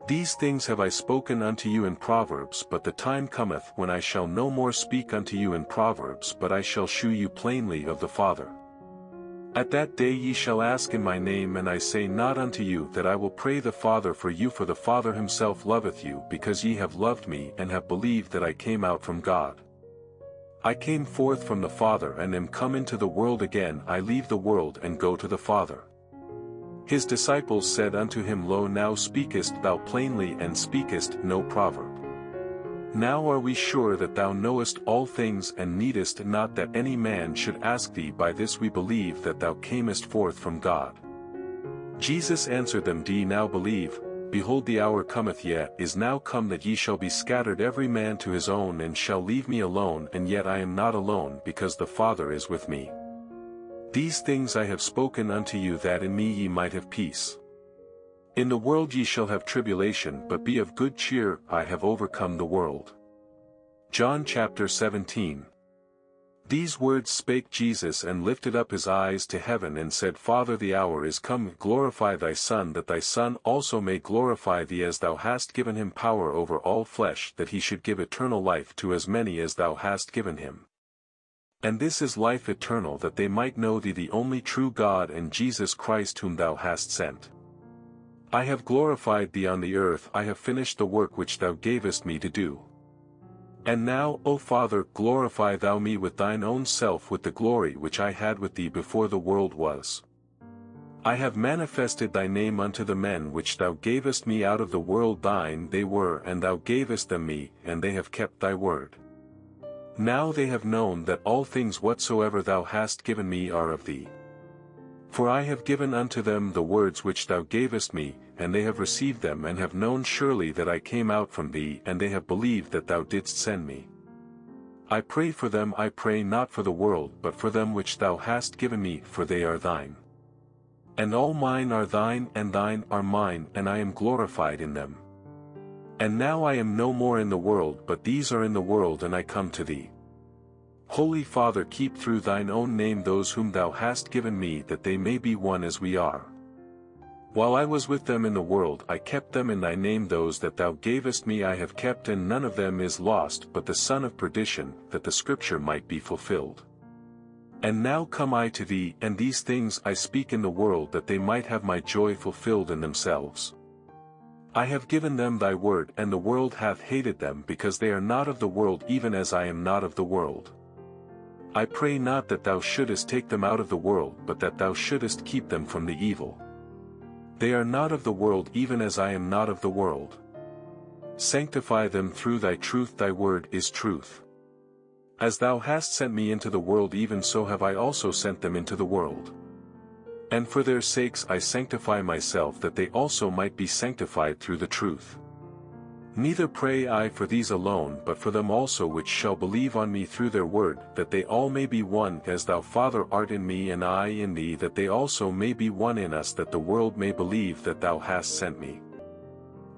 These things have I spoken unto you in Proverbs but the time cometh when I shall no more speak unto you in Proverbs but I shall shew you plainly of the Father. At that day ye shall ask in my name and I say not unto you that I will pray the Father for you for the Father himself loveth you because ye have loved me and have believed that I came out from God. I came forth from the Father and am come into the world again I leave the world and go to the Father. His disciples said unto him Lo now speakest thou plainly and speakest no proverb. Now are we sure that thou knowest all things and needest not that any man should ask thee by this we believe that thou camest forth from God. Jesus answered them Do ye now believe, Behold the hour cometh yet is now come that ye shall be scattered every man to his own and shall leave me alone and yet I am not alone because the Father is with me. These things I have spoken unto you that in me ye might have peace. In the world ye shall have tribulation but be of good cheer, I have overcome the world. John chapter 17 These words spake Jesus and lifted up his eyes to heaven and said Father the hour is come glorify thy Son that thy Son also may glorify thee as thou hast given him power over all flesh that he should give eternal life to as many as thou hast given him. And this is life eternal that they might know thee the only true God and Jesus Christ whom thou hast sent. I have glorified thee on the earth I have finished the work which thou gavest me to do. And now, O Father, glorify thou me with thine own self with the glory which I had with thee before the world was. I have manifested thy name unto the men which thou gavest me out of the world thine they were and thou gavest them me, and they have kept thy word. Now they have known that all things whatsoever thou hast given me are of thee. For I have given unto them the words which thou gavest me, and they have received them and have known surely that I came out from thee and they have believed that thou didst send me. I pray for them I pray not for the world but for them which thou hast given me for they are thine. And all mine are thine and thine are mine and I am glorified in them. And now I am no more in the world but these are in the world and I come to thee. Holy Father keep through thine own name those whom thou hast given me that they may be one as we are. While I was with them in the world I kept them in thy name those that thou gavest me I have kept and none of them is lost but the son of perdition, that the scripture might be fulfilled. And now come I to thee and these things I speak in the world that they might have my joy fulfilled in themselves. I have given them thy word and the world hath hated them because they are not of the world even as I am not of the world. I pray not that thou shouldest take them out of the world but that thou shouldest keep them from the evil. They are not of the world even as I am not of the world. Sanctify them through thy truth thy word is truth. As thou hast sent me into the world even so have I also sent them into the world. And for their sakes I sanctify myself that they also might be sanctified through the truth. Neither pray I for these alone but for them also which shall believe on me through their word, that they all may be one as thou Father art in me and I in thee that they also may be one in us that the world may believe that thou hast sent me.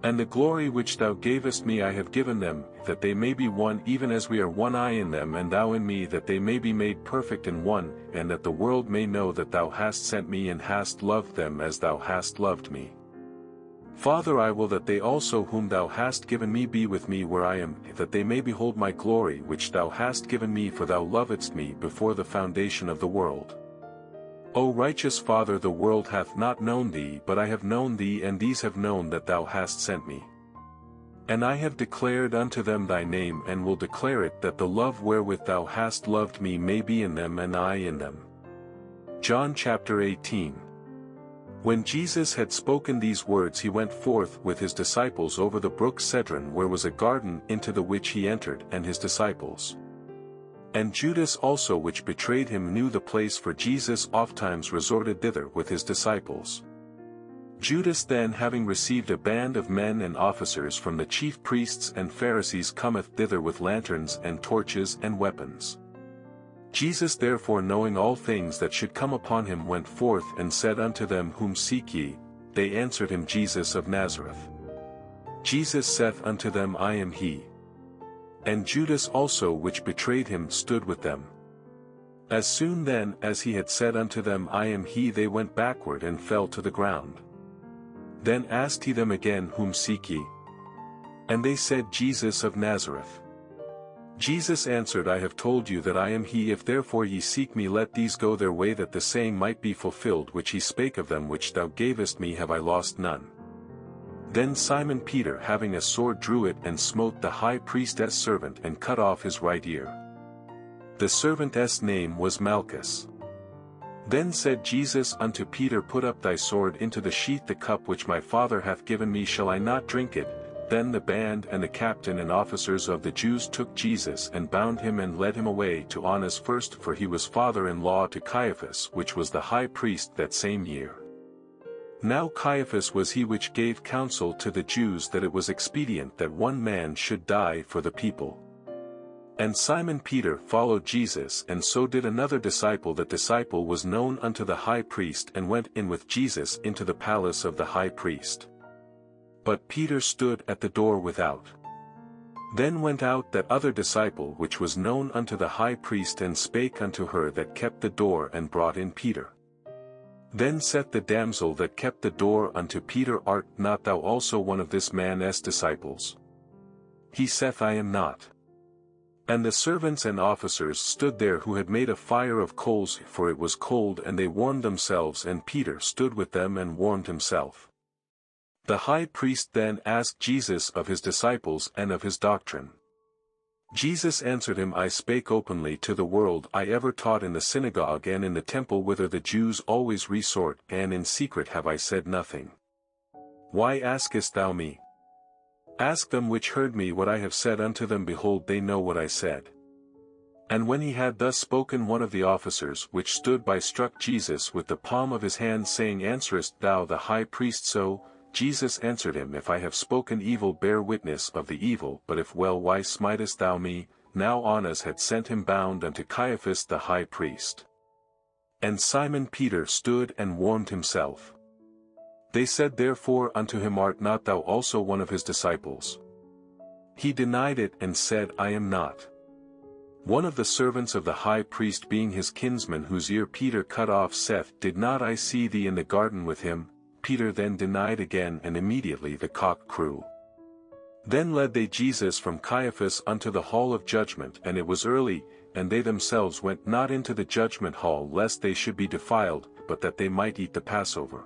And the glory which thou gavest me I have given them, that they may be one even as we are one I in them and thou in me that they may be made perfect in one, and that the world may know that thou hast sent me and hast loved them as thou hast loved me. Father I will that they also whom thou hast given me be with me where I am, that they may behold my glory which thou hast given me for thou lovedst me before the foundation of the world. O righteous Father the world hath not known thee but I have known thee and these have known that thou hast sent me. And I have declared unto them thy name and will declare it that the love wherewith thou hast loved me may be in them and I in them. John chapter 18 When Jesus had spoken these words he went forth with his disciples over the brook Cedron where was a garden into the which he entered and his disciples. And Judas also which betrayed him knew the place for Jesus ofttimes resorted thither with his disciples. Judas then having received a band of men and officers from the chief priests and Pharisees cometh thither with lanterns and torches and weapons. Jesus therefore knowing all things that should come upon him went forth and said unto them Whom seek ye? They answered him Jesus of Nazareth. Jesus saith unto them I am he. And Judas also which betrayed him stood with them. As soon then as he had said unto them I am he they went backward and fell to the ground. Then asked he them again Whom seek ye? And they said Jesus of Nazareth. Jesus answered I have told you that I am he if therefore ye seek me let these go their way that the saying might be fulfilled which he spake of them which thou gavest me have I lost none. Then Simon Peter having a sword drew it and smote the high priestess servant and cut off his right ear. The servant's name was Malchus. Then said Jesus unto Peter Put up thy sword into the sheath the cup which my Father hath given me shall I not drink it, then the band and the captain and officers of the Jews took Jesus and bound him and led him away to Annas first for he was father-in-law to Caiaphas which was the high priest that same year. Now Caiaphas was he which gave counsel to the Jews that it was expedient that one man should die for the people. And Simon Peter followed Jesus and so did another disciple that disciple was known unto the high priest and went in with Jesus into the palace of the high priest. But Peter stood at the door without. Then went out that other disciple which was known unto the high priest and spake unto her that kept the door and brought in Peter. Then said the damsel that kept the door unto Peter Art not thou also one of this man's disciples? He saith I am not. And the servants and officers stood there who had made a fire of coals for it was cold and they warmed themselves and Peter stood with them and warmed himself. The high priest then asked Jesus of his disciples and of his doctrine. Jesus answered him I spake openly to the world I ever taught in the synagogue and in the temple whither the Jews always resort and in secret have I said nothing. Why askest thou me? Ask them which heard me what I have said unto them behold they know what I said. And when he had thus spoken one of the officers which stood by struck Jesus with the palm of his hand saying Answerest thou the high priest so? Jesus answered him If I have spoken evil bear witness of the evil but if well why smitest thou me? Now Annas had sent him bound unto Caiaphas the high priest. And Simon Peter stood and warmed himself. They said therefore unto him Art not thou also one of his disciples? He denied it and said I am not. One of the servants of the high priest being his kinsman whose ear Peter cut off saith Did not I see thee in the garden with him? Peter then denied again and immediately the cock crew. Then led they Jesus from Caiaphas unto the hall of judgment and it was early, and they themselves went not into the judgment hall lest they should be defiled, but that they might eat the Passover.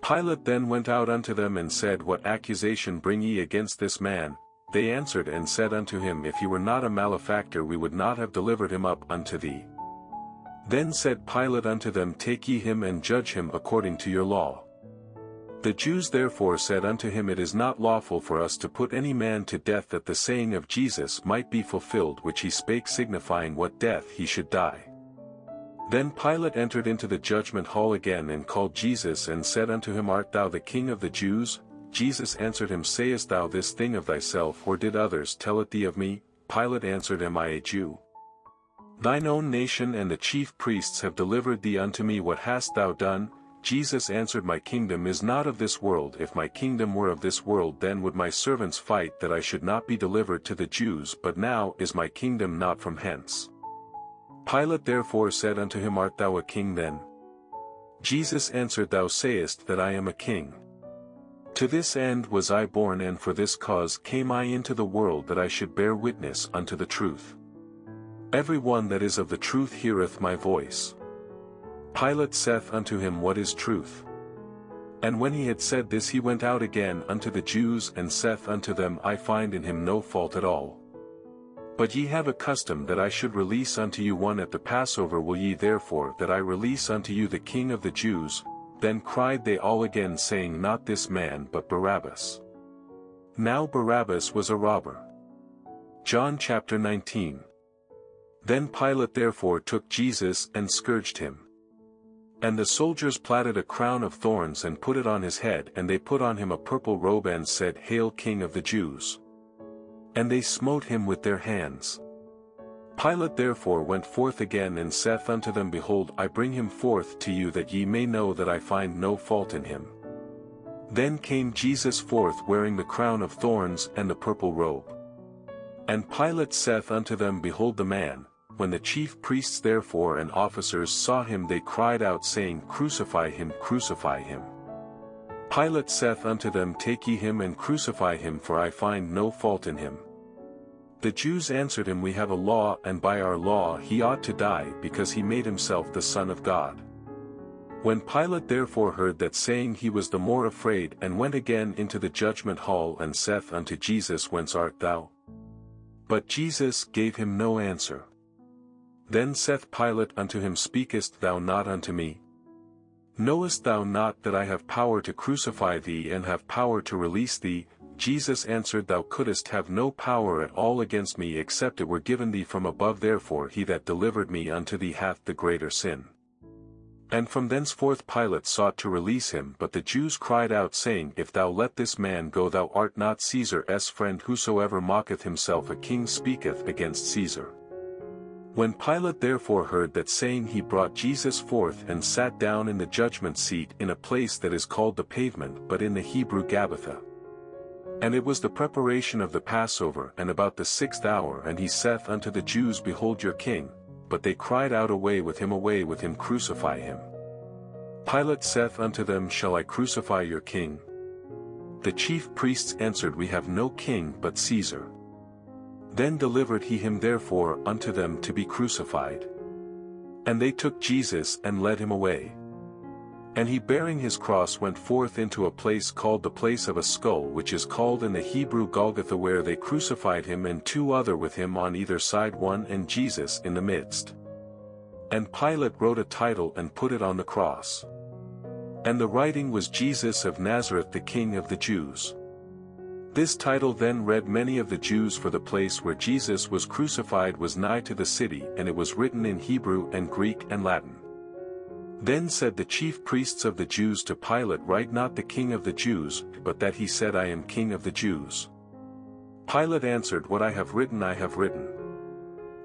Pilate then went out unto them and said What accusation bring ye against this man? They answered and said unto him If he were not a malefactor we would not have delivered him up unto thee. Then said Pilate unto them Take ye him and judge him according to your law. The Jews therefore said unto him It is not lawful for us to put any man to death that the saying of Jesus might be fulfilled which he spake signifying what death he should die. Then Pilate entered into the judgment hall again and called Jesus and said unto him Art thou the king of the Jews? Jesus answered him Sayest thou this thing of thyself or did others tell it thee of me? Pilate answered Am I a Jew? Thine own nation and the chief priests have delivered thee unto me what hast thou done? Jesus answered My kingdom is not of this world if my kingdom were of this world then would my servants fight that I should not be delivered to the Jews but now is my kingdom not from hence. Pilate therefore said unto him Art thou a king then? Jesus answered Thou sayest that I am a king. To this end was I born and for this cause came I into the world that I should bear witness unto the truth. Every one that is of the truth heareth my voice. Pilate saith unto him What is truth? And when he had said this he went out again unto the Jews and saith unto them I find in him no fault at all. But ye have a custom that I should release unto you one at the Passover will ye therefore that I release unto you the King of the Jews? Then cried they all again saying not this man but Barabbas. Now Barabbas was a robber. John chapter 19 Then Pilate therefore took Jesus and scourged him. And the soldiers platted a crown of thorns and put it on his head and they put on him a purple robe and said Hail King of the Jews! And they smote him with their hands. Pilate therefore went forth again and saith unto them Behold I bring him forth to you that ye may know that I find no fault in him. Then came Jesus forth wearing the crown of thorns and the purple robe. And Pilate saith unto them Behold the man, when the chief priests therefore and officers saw him they cried out saying Crucify him crucify him. Pilate saith unto them Take ye him and crucify him for I find no fault in him. The Jews answered him We have a law and by our law he ought to die because he made himself the Son of God. When Pilate therefore heard that saying he was the more afraid and went again into the judgment hall and saith unto Jesus Whence art thou? But Jesus gave him no answer. Then saith Pilate unto him Speakest thou not unto me? Knowest thou not that I have power to crucify thee and have power to release thee, Jesus answered Thou couldst have no power at all against me except it were given thee from above therefore he that delivered me unto thee hath the greater sin. And from thenceforth Pilate sought to release him but the Jews cried out saying If thou let this man go thou art not Caesar's friend whosoever mocketh himself a king speaketh against Caesar. When Pilate therefore heard that saying he brought Jesus forth and sat down in the judgment seat in a place that is called the pavement but in the Hebrew Gabbatha. And it was the preparation of the Passover and about the sixth hour and he saith unto the Jews Behold your king, but they cried out away with him away with him crucify him. Pilate saith unto them Shall I crucify your king? The chief priests answered We have no king but Caesar. Then delivered he him therefore unto them to be crucified. And they took Jesus and led him away. And he bearing his cross went forth into a place called the place of a skull which is called in the Hebrew Golgotha where they crucified him and two other with him on either side one and Jesus in the midst. And Pilate wrote a title and put it on the cross. And the writing was Jesus of Nazareth the King of the Jews. This title then read many of the Jews for the place where Jesus was crucified was nigh to the city and it was written in Hebrew and Greek and Latin. Then said the chief priests of the Jews to Pilate Write not the King of the Jews, but that he said I am King of the Jews. Pilate answered What I have written I have written.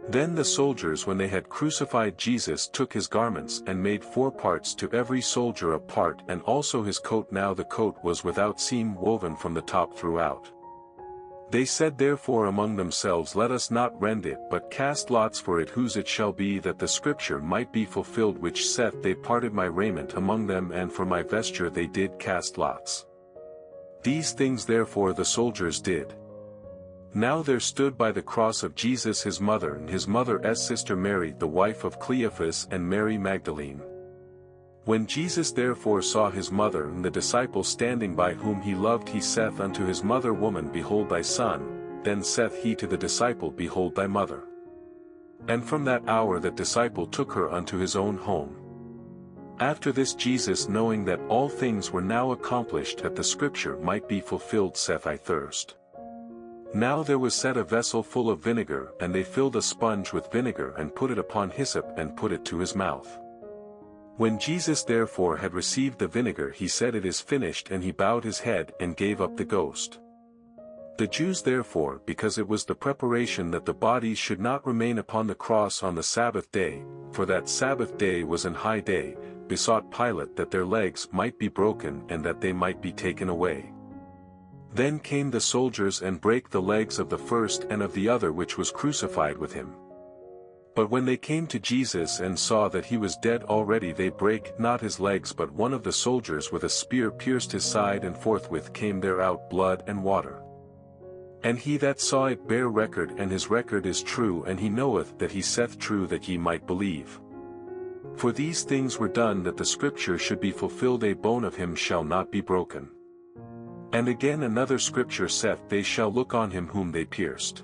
Then the soldiers when they had crucified Jesus took his garments and made four parts to every soldier a part and also his coat now the coat was without seam woven from the top throughout. They said therefore among themselves let us not rend it but cast lots for it whose it shall be that the scripture might be fulfilled which saith they parted my raiment among them and for my vesture they did cast lots. These things therefore the soldiers did. Now there stood by the cross of Jesus his mother and his mother's sister Mary the wife of Cleophas and Mary Magdalene. When Jesus therefore saw his mother and the disciple standing by whom he loved he saith unto his mother Woman behold thy son, then saith he to the disciple Behold thy mother. And from that hour that disciple took her unto his own home. After this Jesus knowing that all things were now accomplished that the scripture might be fulfilled saith I thirst. Now there was set a vessel full of vinegar and they filled a sponge with vinegar and put it upon hyssop and put it to his mouth. When Jesus therefore had received the vinegar he said it is finished and he bowed his head and gave up the ghost. The Jews therefore because it was the preparation that the bodies should not remain upon the cross on the Sabbath day, for that Sabbath day was an high day, besought Pilate that their legs might be broken and that they might be taken away. Then came the soldiers and brake the legs of the first and of the other which was crucified with him. But when they came to Jesus and saw that he was dead already they brake not his legs but one of the soldiers with a spear pierced his side and forthwith came there out blood and water. And he that saw it bare record and his record is true and he knoweth that he saith true that ye might believe. For these things were done that the scripture should be fulfilled a bone of him shall not be broken. And again another scripture saith they shall look on him whom they pierced.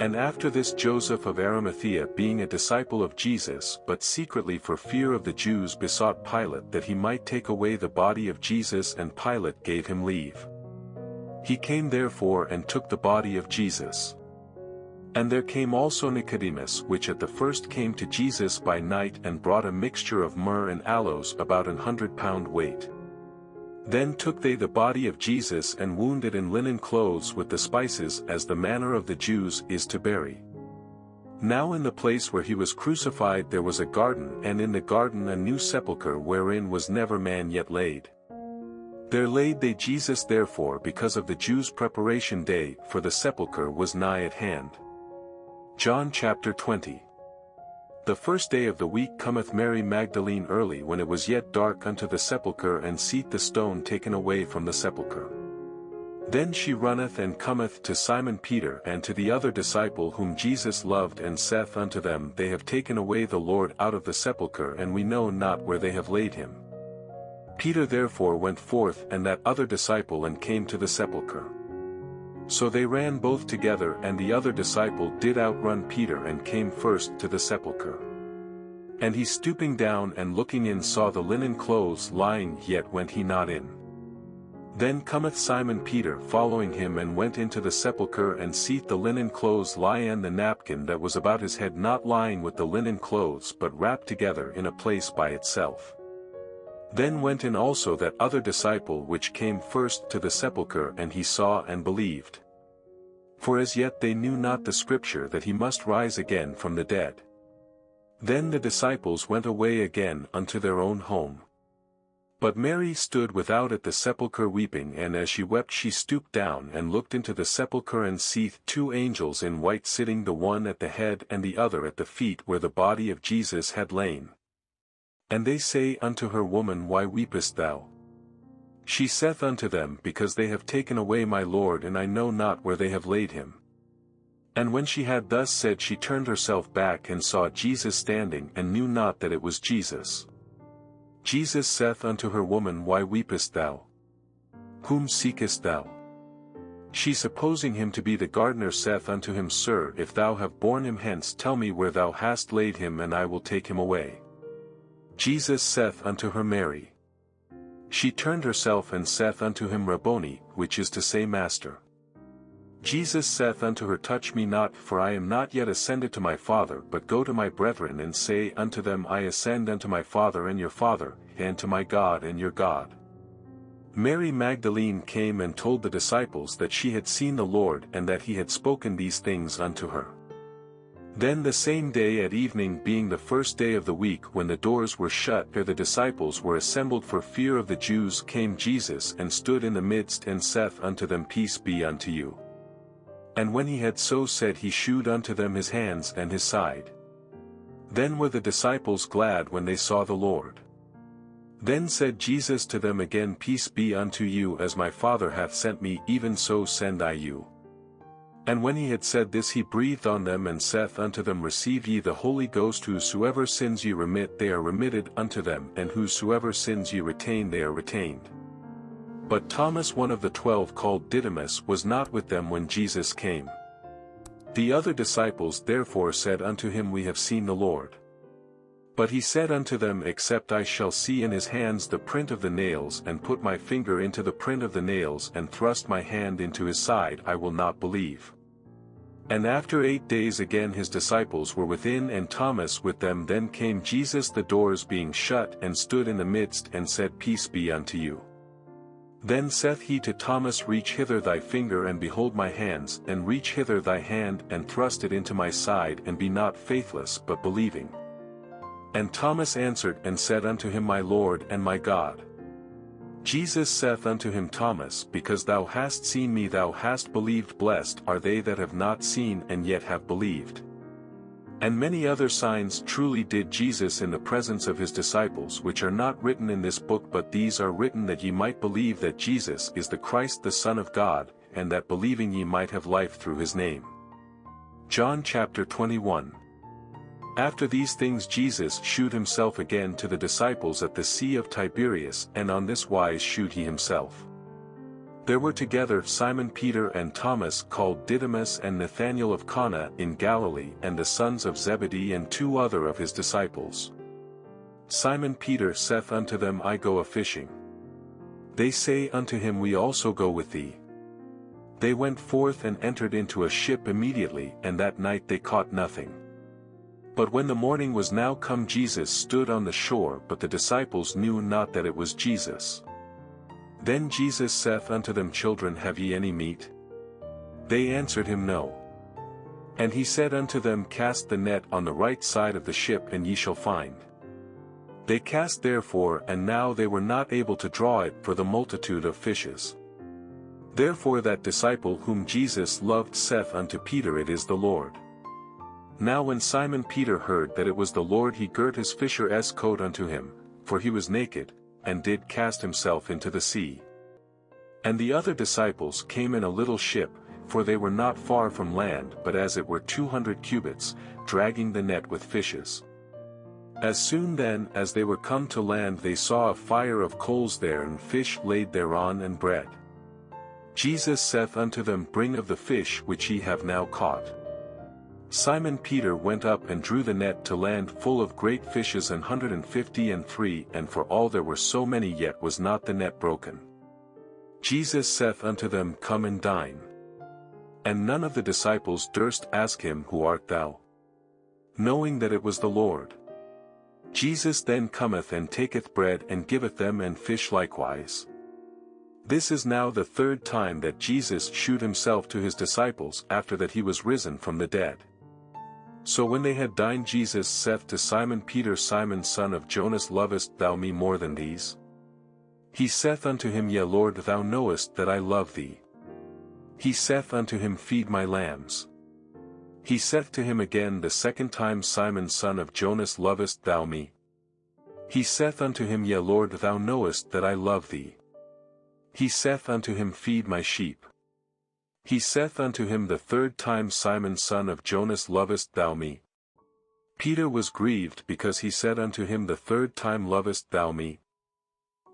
And after this Joseph of Arimathea being a disciple of Jesus but secretly for fear of the Jews besought Pilate that he might take away the body of Jesus and Pilate gave him leave. He came therefore and took the body of Jesus. And there came also Nicodemus which at the first came to Jesus by night and brought a mixture of myrrh and aloes about an hundred pound weight. Then took they the body of Jesus and wounded in linen clothes with the spices as the manner of the Jews is to bury. Now in the place where he was crucified there was a garden and in the garden a new sepulchre wherein was never man yet laid. There laid they Jesus therefore because of the Jews' preparation day for the sepulchre was nigh at hand. John chapter 20 the first day of the week cometh Mary Magdalene early when it was yet dark unto the sepulchre and seeth the stone taken away from the sepulchre. Then she runneth and cometh to Simon Peter and to the other disciple whom Jesus loved and saith unto them They have taken away the Lord out of the sepulchre and we know not where they have laid him. Peter therefore went forth and that other disciple and came to the sepulchre. So they ran both together and the other disciple did outrun Peter and came first to the sepulchre. And he stooping down and looking in saw the linen clothes lying yet went he not in. Then cometh Simon Peter following him and went into the sepulchre and seeth the linen clothes lie and the napkin that was about his head not lying with the linen clothes but wrapped together in a place by itself. Then went in also that other disciple which came first to the sepulchre and he saw and believed. For as yet they knew not the scripture that he must rise again from the dead. Then the disciples went away again unto their own home. But Mary stood without at the sepulchre weeping and as she wept she stooped down and looked into the sepulchre and seeth two angels in white sitting the one at the head and the other at the feet where the body of Jesus had lain. And they say unto her Woman why weepest thou? She saith unto them Because they have taken away my Lord and I know not where they have laid him. And when she had thus said she turned herself back and saw Jesus standing and knew not that it was Jesus. Jesus saith unto her Woman why weepest thou? Whom seekest thou? She supposing him to be the gardener saith unto him Sir if thou have borne him hence tell me where thou hast laid him and I will take him away. Jesus saith unto her Mary. She turned herself and saith unto him Rabboni, which is to say Master. Jesus saith unto her Touch me not for I am not yet ascended to my Father but go to my brethren and say unto them I ascend unto my Father and your Father, and to my God and your God. Mary Magdalene came and told the disciples that she had seen the Lord and that he had spoken these things unto her. Then the same day at evening being the first day of the week when the doors were shut ere the disciples were assembled for fear of the Jews came Jesus and stood in the midst and saith unto them Peace be unto you. And when he had so said he shewed unto them his hands and his side. Then were the disciples glad when they saw the Lord. Then said Jesus to them again Peace be unto you as my Father hath sent me even so send I you. And when he had said this he breathed on them and saith unto them Receive ye the Holy Ghost whosoever sins ye remit they are remitted unto them and whosoever sins ye retain they are retained. But Thomas one of the twelve called Didymus was not with them when Jesus came. The other disciples therefore said unto him We have seen the Lord. But he said unto them Except I shall see in his hands the print of the nails and put my finger into the print of the nails and thrust my hand into his side I will not believe. And after eight days again his disciples were within and Thomas with them then came Jesus the doors being shut and stood in the midst and said Peace be unto you. Then saith he to Thomas Reach hither thy finger and behold my hands, and reach hither thy hand and thrust it into my side and be not faithless but believing. And Thomas answered and said unto him My Lord and my God. Jesus saith unto him Thomas Because thou hast seen me thou hast believed blessed are they that have not seen and yet have believed. And many other signs truly did Jesus in the presence of his disciples which are not written in this book but these are written that ye might believe that Jesus is the Christ the Son of God, and that believing ye might have life through his name. John chapter 21 After these things Jesus shewed himself again to the disciples at the sea of Tiberias and on this wise shewed he himself. There were together Simon Peter and Thomas called Didymus and Nathanael of Cana in Galilee and the sons of Zebedee and two other of his disciples. Simon Peter saith unto them I go a-fishing. They say unto him We also go with thee. They went forth and entered into a ship immediately and that night they caught nothing. But when the morning was now come Jesus stood on the shore but the disciples knew not that it was Jesus. Then Jesus saith unto them Children have ye any meat? They answered him No. And he said unto them Cast the net on the right side of the ship and ye shall find. They cast therefore and now they were not able to draw it for the multitude of fishes. Therefore that disciple whom Jesus loved saith unto Peter It is the Lord. Now when Simon Peter heard that it was the Lord he girt his fisher's coat unto him, for he was naked, and did cast himself into the sea. And the other disciples came in a little ship, for they were not far from land but as it were two hundred cubits, dragging the net with fishes. As soon then as they were come to land they saw a fire of coals there and fish laid thereon and bread. Jesus saith unto them Bring of the fish which ye have now caught. Simon Peter went up and drew the net to land full of great fishes an hundred and fifty and three and for all there were so many yet was not the net broken. Jesus saith unto them Come and dine. And none of the disciples durst ask him Who art thou? Knowing that it was the Lord. Jesus then cometh and taketh bread and giveth them and fish likewise. This is now the third time that Jesus shewed himself to his disciples after that he was risen from the dead. So when they had dined Jesus saith to Simon Peter Simon son of Jonas lovest thou me more than these? He saith unto him Yea Lord thou knowest that I love thee. He saith unto him Feed my lambs. He saith to him again the second time Simon son of Jonas lovest thou me? He saith unto him Yea Lord thou knowest that I love thee. He saith unto him Feed my sheep. He saith unto him the third time Simon son of Jonas lovest thou me? Peter was grieved because he said unto him the third time lovest thou me?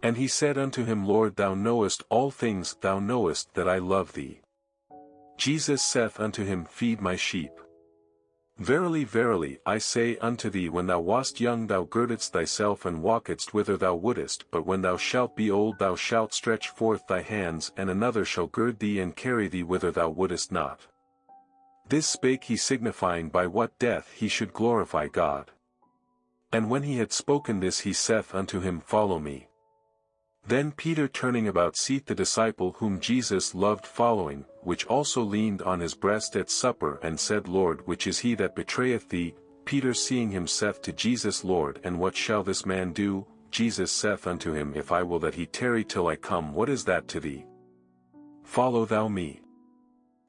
And he said unto him Lord thou knowest all things thou knowest that I love thee. Jesus saith unto him Feed my sheep. Verily verily I say unto thee when thou wast young thou girdedst thyself and walkedst whither thou wouldest but when thou shalt be old thou shalt stretch forth thy hands and another shall gird thee and carry thee whither thou wouldest not. This spake he signifying by what death he should glorify God. And when he had spoken this he saith unto him Follow me. Then Peter turning about seeth the disciple whom Jesus loved following, which also leaned on his breast at supper and said Lord which is he that betrayeth thee? Peter seeing him saith to Jesus Lord and what shall this man do? Jesus saith unto him If I will that he tarry till I come what is that to thee? Follow thou me.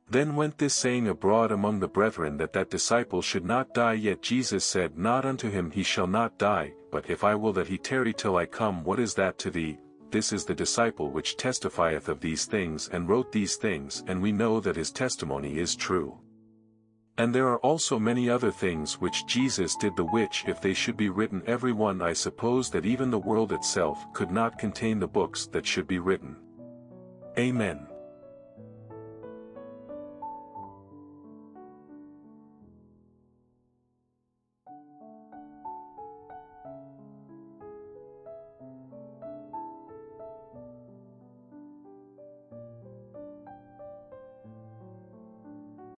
Then went this saying abroad among the brethren that that disciple should not die yet Jesus said not unto him he shall not die, but if I will that he tarry till I come what is that to thee? This is the disciple which testifieth of these things and wrote these things and we know that his testimony is true. And there are also many other things which Jesus did the which if they should be written every one I suppose that even the world itself could not contain the books that should be written. Amen.